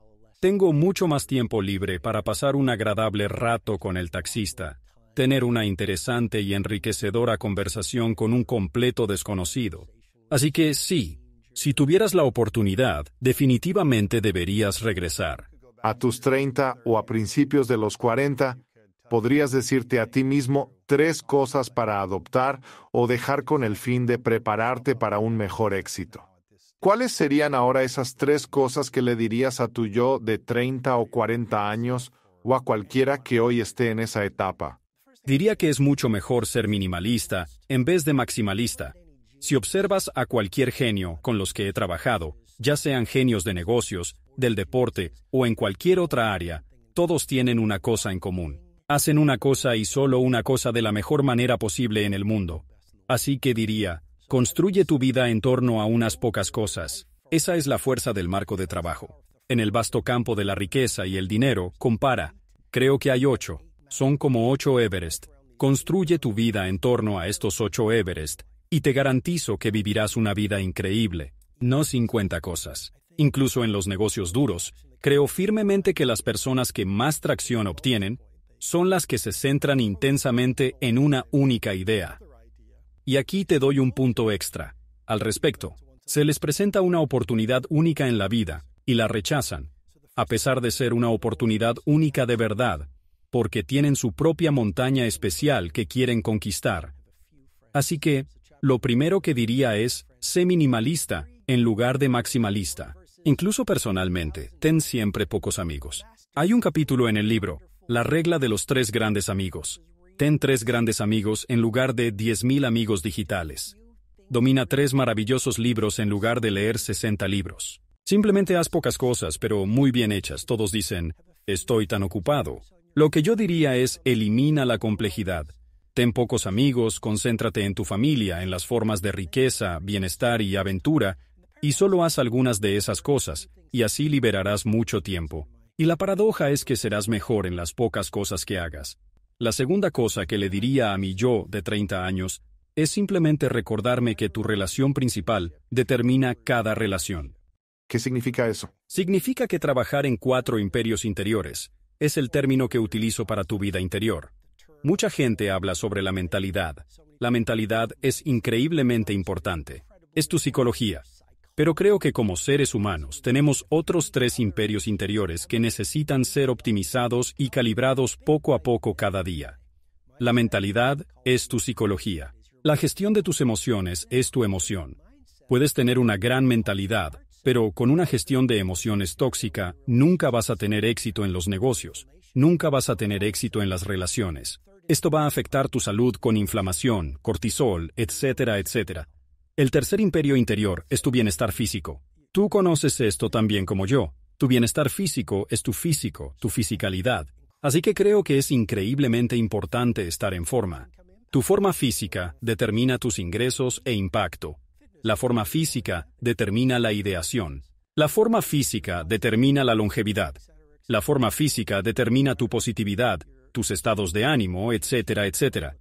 tengo mucho más tiempo libre para pasar un agradable rato con el taxista, tener una interesante y enriquecedora conversación con un completo desconocido. Así que sí, si tuvieras la oportunidad, definitivamente deberías regresar. A tus 30 o a principios de los 40, podrías decirte a ti mismo tres cosas para adoptar o dejar con el fin de prepararte para un mejor éxito. ¿Cuáles serían ahora esas tres cosas que le dirías a tu yo de 30 o 40 años o a cualquiera que hoy esté en esa etapa? Diría que es mucho mejor ser minimalista en vez de maximalista. Si observas a cualquier genio con los que he trabajado, ya sean genios de negocios, del deporte o en cualquier otra área, todos tienen una cosa en común. Hacen una cosa y solo una cosa de la mejor manera posible en el mundo. Así que diría, construye tu vida en torno a unas pocas cosas. Esa es la fuerza del marco de trabajo. En el vasto campo de la riqueza y el dinero, compara. Creo que hay ocho. Son como ocho Everest. Construye tu vida en torno a estos ocho Everest, y te garantizo que vivirás una vida increíble, no 50 cosas. Incluso en los negocios duros, creo firmemente que las personas que más tracción obtienen son las que se centran intensamente en una única idea. Y aquí te doy un punto extra. Al respecto, se les presenta una oportunidad única en la vida, y la rechazan, a pesar de ser una oportunidad única de verdad, porque tienen su propia montaña especial que quieren conquistar. Así que, lo primero que diría es, sé minimalista en lugar de maximalista. Incluso personalmente, ten siempre pocos amigos. Hay un capítulo en el libro, La regla de los tres grandes amigos. Ten tres grandes amigos en lugar de diez mil amigos digitales. Domina tres maravillosos libros en lugar de leer 60 libros. Simplemente haz pocas cosas, pero muy bien hechas. Todos dicen, estoy tan ocupado. Lo que yo diría es elimina la complejidad. Ten pocos amigos, concéntrate en tu familia, en las formas de riqueza, bienestar y aventura, y solo haz algunas de esas cosas, y así liberarás mucho tiempo. Y la paradoja es que serás mejor en las pocas cosas que hagas. La segunda cosa que le diría a mi yo de 30 años es simplemente recordarme que tu relación principal determina cada relación. ¿Qué significa eso? Significa que trabajar en cuatro imperios interiores, es el término que utilizo para tu vida interior. Mucha gente habla sobre la mentalidad. La mentalidad es increíblemente importante. Es tu psicología. Pero creo que como seres humanos tenemos otros tres imperios interiores que necesitan ser optimizados y calibrados poco a poco cada día. La mentalidad es tu psicología. La gestión de tus emociones es tu emoción. Puedes tener una gran mentalidad, pero con una gestión de emociones tóxica nunca vas a tener éxito en los negocios, nunca vas a tener éxito en las relaciones. Esto va a afectar tu salud con inflamación, cortisol, etcétera, etcétera. El tercer imperio interior es tu bienestar físico. Tú conoces esto tan bien como yo. Tu bienestar físico es tu físico, tu fisicalidad. Así que creo que es increíblemente importante estar en forma. Tu forma física determina tus ingresos e impacto. La forma física determina la ideación. La forma física determina la longevidad. La forma física determina tu positividad, tus estados de ánimo, etcétera, etcétera.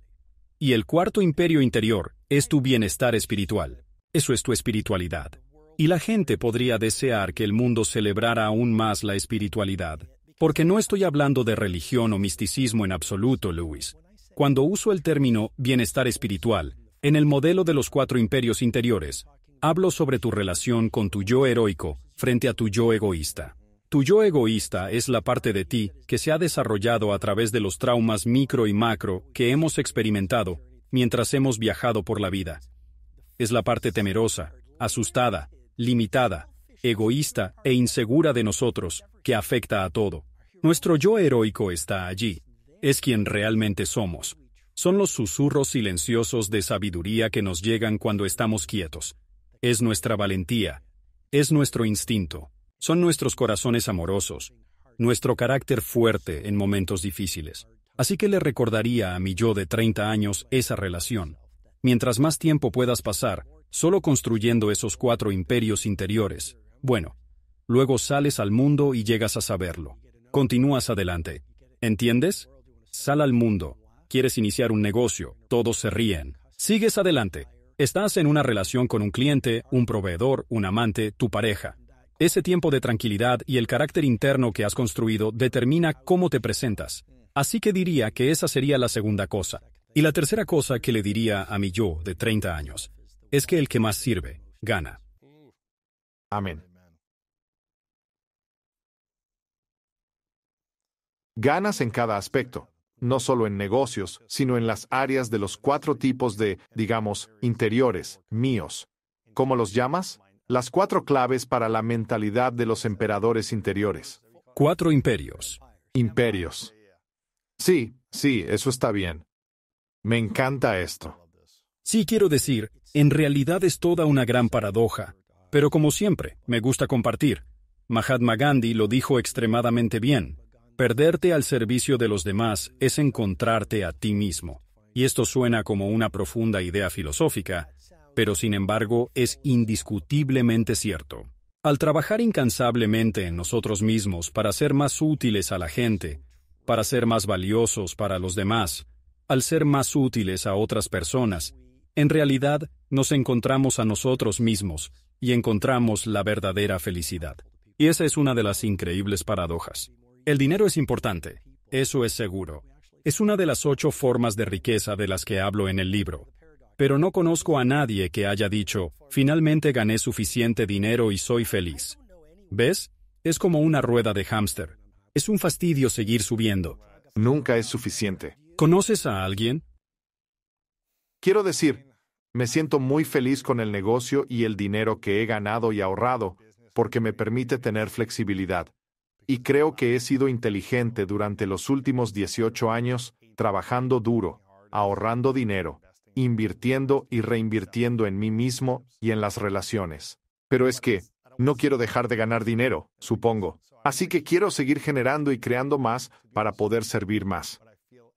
Y el cuarto imperio interior es tu bienestar espiritual. Eso es tu espiritualidad. Y la gente podría desear que el mundo celebrara aún más la espiritualidad. Porque no estoy hablando de religión o misticismo en absoluto, Luis. Cuando uso el término bienestar espiritual, en el modelo de los cuatro imperios interiores, hablo sobre tu relación con tu yo heroico frente a tu yo egoísta. Tu yo egoísta es la parte de ti que se ha desarrollado a través de los traumas micro y macro que hemos experimentado mientras hemos viajado por la vida. Es la parte temerosa, asustada, limitada, egoísta e insegura de nosotros que afecta a todo. Nuestro yo heroico está allí. Es quien realmente somos. Son los susurros silenciosos de sabiduría que nos llegan cuando estamos quietos. Es nuestra valentía. Es nuestro instinto son nuestros corazones amorosos, nuestro carácter fuerte en momentos difíciles. Así que le recordaría a mi yo de 30 años esa relación. Mientras más tiempo puedas pasar, solo construyendo esos cuatro imperios interiores, bueno, luego sales al mundo y llegas a saberlo. Continúas adelante. ¿Entiendes? Sal al mundo. Quieres iniciar un negocio, todos se ríen. Sigues adelante. Estás en una relación con un cliente, un proveedor, un amante, tu pareja. Ese tiempo de tranquilidad y el carácter interno que has construido determina cómo te presentas. Así que diría que esa sería la segunda cosa. Y la tercera cosa que le diría a mi yo de 30 años es que el que más sirve, gana. Amén. Ganas en cada aspecto, no solo en negocios, sino en las áreas de los cuatro tipos de, digamos, interiores, míos. ¿Cómo los llamas? Las cuatro claves para la mentalidad de los emperadores interiores. Cuatro imperios. Imperios. Sí, sí, eso está bien. Me encanta esto. Sí, quiero decir, en realidad es toda una gran paradoja. Pero como siempre, me gusta compartir. Mahatma Gandhi lo dijo extremadamente bien. Perderte al servicio de los demás es encontrarte a ti mismo. Y esto suena como una profunda idea filosófica, pero sin embargo es indiscutiblemente cierto. Al trabajar incansablemente en nosotros mismos para ser más útiles a la gente, para ser más valiosos para los demás, al ser más útiles a otras personas, en realidad nos encontramos a nosotros mismos y encontramos la verdadera felicidad. Y esa es una de las increíbles paradojas. El dinero es importante, eso es seguro. Es una de las ocho formas de riqueza de las que hablo en el libro pero no conozco a nadie que haya dicho, finalmente gané suficiente dinero y soy feliz. ¿Ves? Es como una rueda de hámster. Es un fastidio seguir subiendo. Nunca es suficiente. ¿Conoces a alguien? Quiero decir, me siento muy feliz con el negocio y el dinero que he ganado y ahorrado, porque me permite tener flexibilidad. Y creo que he sido inteligente durante los últimos 18 años, trabajando duro, ahorrando dinero, invirtiendo y reinvirtiendo en mí mismo y en las relaciones. Pero es que, no quiero dejar de ganar dinero, supongo. Así que quiero seguir generando y creando más para poder servir más.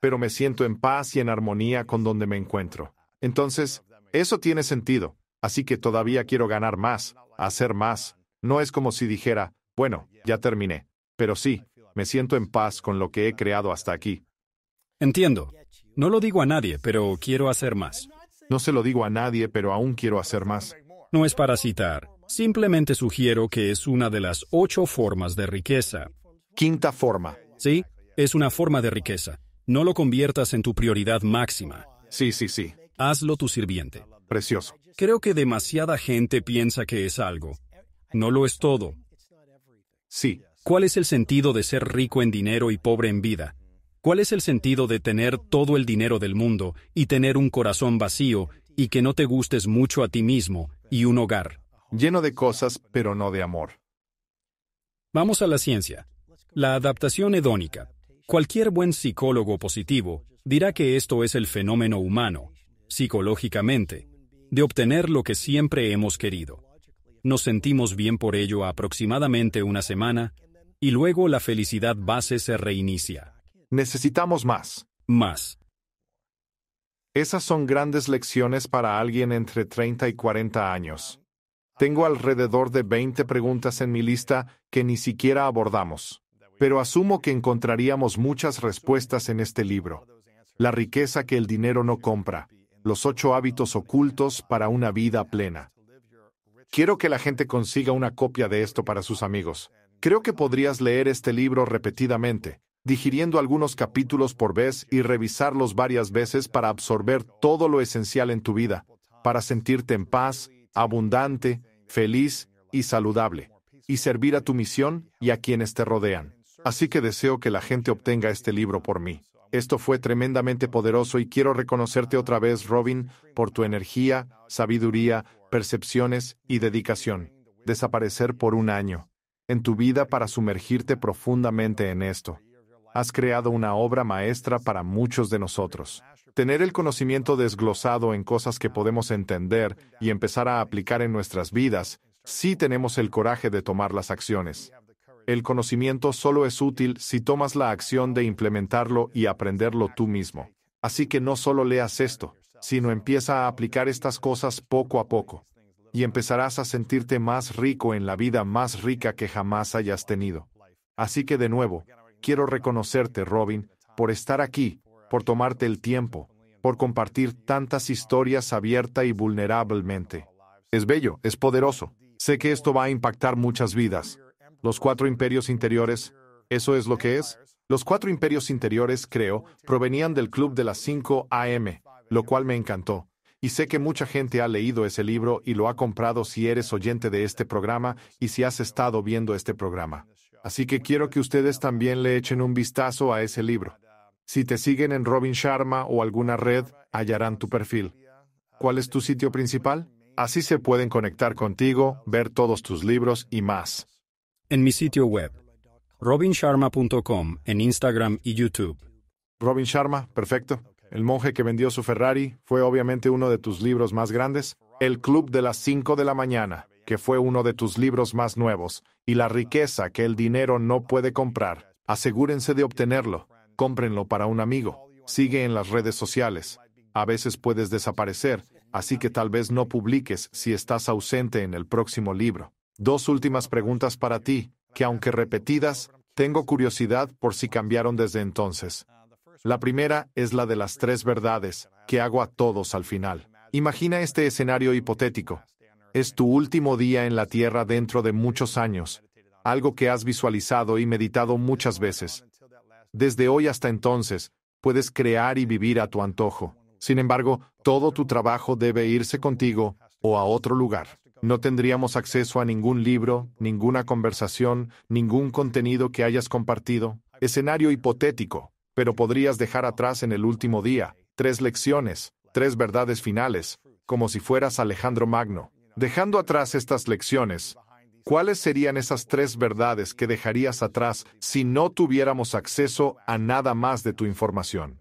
Pero me siento en paz y en armonía con donde me encuentro. Entonces, eso tiene sentido. Así que todavía quiero ganar más, hacer más. No es como si dijera, bueno, ya terminé. Pero sí, me siento en paz con lo que he creado hasta aquí. Entiendo. No lo digo a nadie, pero quiero hacer más. No se lo digo a nadie, pero aún quiero hacer más. No es para citar. Simplemente sugiero que es una de las ocho formas de riqueza. Quinta forma. Sí, es una forma de riqueza. No lo conviertas en tu prioridad máxima. Sí, sí, sí. Hazlo tu sirviente. Precioso. Creo que demasiada gente piensa que es algo. No lo es todo. Sí, ¿Cuál es el sentido de ser rico en dinero y pobre en vida? ¿Cuál es el sentido de tener todo el dinero del mundo y tener un corazón vacío y que no te gustes mucho a ti mismo y un hogar? lleno de cosas, pero no de amor. Vamos a la ciencia. La adaptación hedónica. Cualquier buen psicólogo positivo dirá que esto es el fenómeno humano, psicológicamente, de obtener lo que siempre hemos querido. Nos sentimos bien por ello aproximadamente una semana y luego la felicidad base se reinicia. Necesitamos más. Más. Esas son grandes lecciones para alguien entre 30 y 40 años. Tengo alrededor de 20 preguntas en mi lista que ni siquiera abordamos, pero asumo que encontraríamos muchas respuestas en este libro. La riqueza que el dinero no compra, los ocho hábitos ocultos para una vida plena. Quiero que la gente consiga una copia de esto para sus amigos. Creo que podrías leer este libro repetidamente, digiriendo algunos capítulos por vez y revisarlos varias veces para absorber todo lo esencial en tu vida, para sentirte en paz, abundante, feliz y saludable, y servir a tu misión y a quienes te rodean. Así que deseo que la gente obtenga este libro por mí. Esto fue tremendamente poderoso y quiero reconocerte otra vez, Robin, por tu energía, sabiduría, percepciones y dedicación. Desaparecer por un año en tu vida para sumergirte profundamente en esto. Has creado una obra maestra para muchos de nosotros. Tener el conocimiento desglosado en cosas que podemos entender y empezar a aplicar en nuestras vidas, sí tenemos el coraje de tomar las acciones. El conocimiento solo es útil si tomas la acción de implementarlo y aprenderlo tú mismo. Así que no solo leas esto, sino empieza a aplicar estas cosas poco a poco. Y empezarás a sentirte más rico en la vida más rica que jamás hayas tenido. Así que de nuevo, quiero reconocerte, Robin, por estar aquí, por tomarte el tiempo, por compartir tantas historias abierta y vulnerablemente. Es bello, es poderoso. Sé que esto va a impactar muchas vidas. Los cuatro imperios interiores, ¿eso es lo que es? Los cuatro imperios interiores, creo, provenían del club de las 5 AM, lo cual me encantó. Y sé que mucha gente ha leído ese libro y lo ha comprado si eres oyente de este programa y si has estado viendo este programa. Así que quiero que ustedes también le echen un vistazo a ese libro. Si te siguen en Robin Sharma o alguna red, hallarán tu perfil. ¿Cuál es tu sitio principal? Así se pueden conectar contigo, ver todos tus libros y más. En mi sitio web, robinsharma.com, en Instagram y YouTube. Robin Sharma, perfecto. El monje que vendió su Ferrari fue obviamente uno de tus libros más grandes. El Club de las 5 de la mañana, que fue uno de tus libros más nuevos. Y la riqueza que el dinero no puede comprar. Asegúrense de obtenerlo. Cómprenlo para un amigo. Sigue en las redes sociales. A veces puedes desaparecer, así que tal vez no publiques si estás ausente en el próximo libro. Dos últimas preguntas para ti, que aunque repetidas, tengo curiosidad por si cambiaron desde entonces. La primera es la de las tres verdades, que hago a todos al final. Imagina este escenario hipotético. Es tu último día en la Tierra dentro de muchos años, algo que has visualizado y meditado muchas veces. Desde hoy hasta entonces, puedes crear y vivir a tu antojo. Sin embargo, todo tu trabajo debe irse contigo o a otro lugar. No tendríamos acceso a ningún libro, ninguna conversación, ningún contenido que hayas compartido. Escenario hipotético, pero podrías dejar atrás en el último día tres lecciones, tres verdades finales, como si fueras Alejandro Magno. Dejando atrás estas lecciones, ¿Cuáles serían esas tres verdades que dejarías atrás si no tuviéramos acceso a nada más de tu información?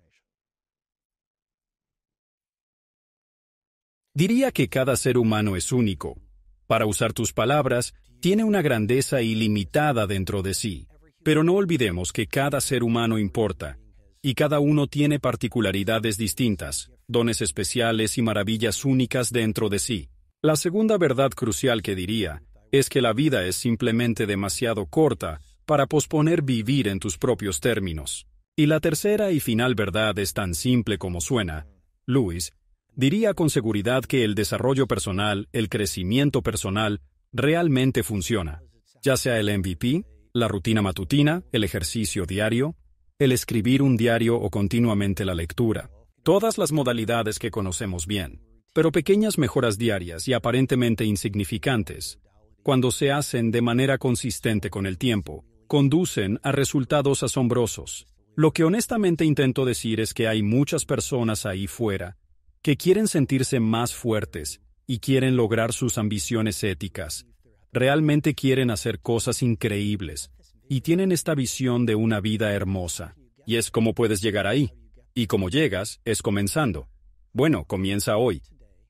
Diría que cada ser humano es único. Para usar tus palabras, tiene una grandeza ilimitada dentro de sí. Pero no olvidemos que cada ser humano importa, y cada uno tiene particularidades distintas, dones especiales y maravillas únicas dentro de sí. La segunda verdad crucial que diría es que la vida es simplemente demasiado corta para posponer vivir en tus propios términos. Y la tercera y final verdad es tan simple como suena. Luis diría con seguridad que el desarrollo personal, el crecimiento personal, realmente funciona, ya sea el MVP, la rutina matutina, el ejercicio diario, el escribir un diario o continuamente la lectura, todas las modalidades que conocemos bien. Pero pequeñas mejoras diarias y aparentemente insignificantes, cuando se hacen de manera consistente con el tiempo, conducen a resultados asombrosos. Lo que honestamente intento decir es que hay muchas personas ahí fuera que quieren sentirse más fuertes y quieren lograr sus ambiciones éticas. Realmente quieren hacer cosas increíbles y tienen esta visión de una vida hermosa. Y es como puedes llegar ahí. Y como llegas, es comenzando. Bueno, comienza hoy.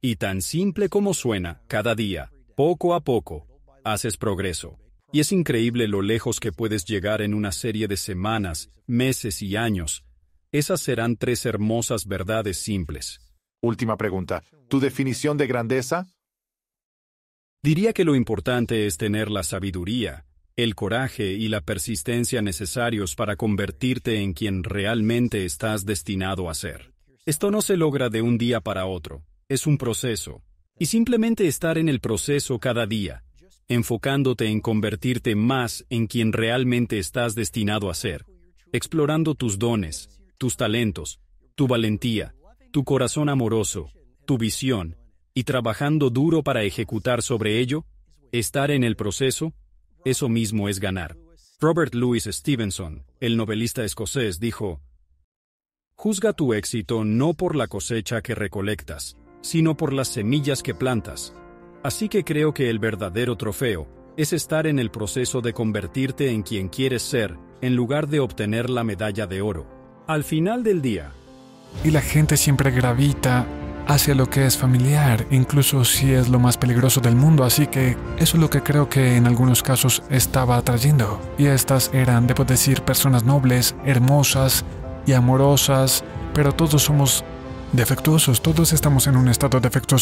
Y tan simple como suena, cada día, poco a poco, haces progreso. Y es increíble lo lejos que puedes llegar en una serie de semanas, meses y años. Esas serán tres hermosas verdades simples. Última pregunta. ¿Tu definición de grandeza? Diría que lo importante es tener la sabiduría, el coraje y la persistencia necesarios para convertirte en quien realmente estás destinado a ser. Esto no se logra de un día para otro es un proceso, y simplemente estar en el proceso cada día, enfocándote en convertirte más en quien realmente estás destinado a ser, explorando tus dones, tus talentos, tu valentía, tu corazón amoroso, tu visión, y trabajando duro para ejecutar sobre ello, estar en el proceso, eso mismo es ganar. Robert Louis Stevenson, el novelista escocés, dijo, Juzga tu éxito no por la cosecha que recolectas, sino por las semillas que plantas. Así que creo que el verdadero trofeo es estar en el proceso de convertirte en quien quieres ser, en lugar de obtener la medalla de oro. Al final del día. Y la gente siempre gravita hacia lo que es familiar, incluso si es lo más peligroso del mundo, así que eso es lo que creo que en algunos casos estaba atrayendo. Y estas eran, debo decir, personas nobles, hermosas y amorosas, pero todos somos defectuosos, todos estamos en un estado defectuoso.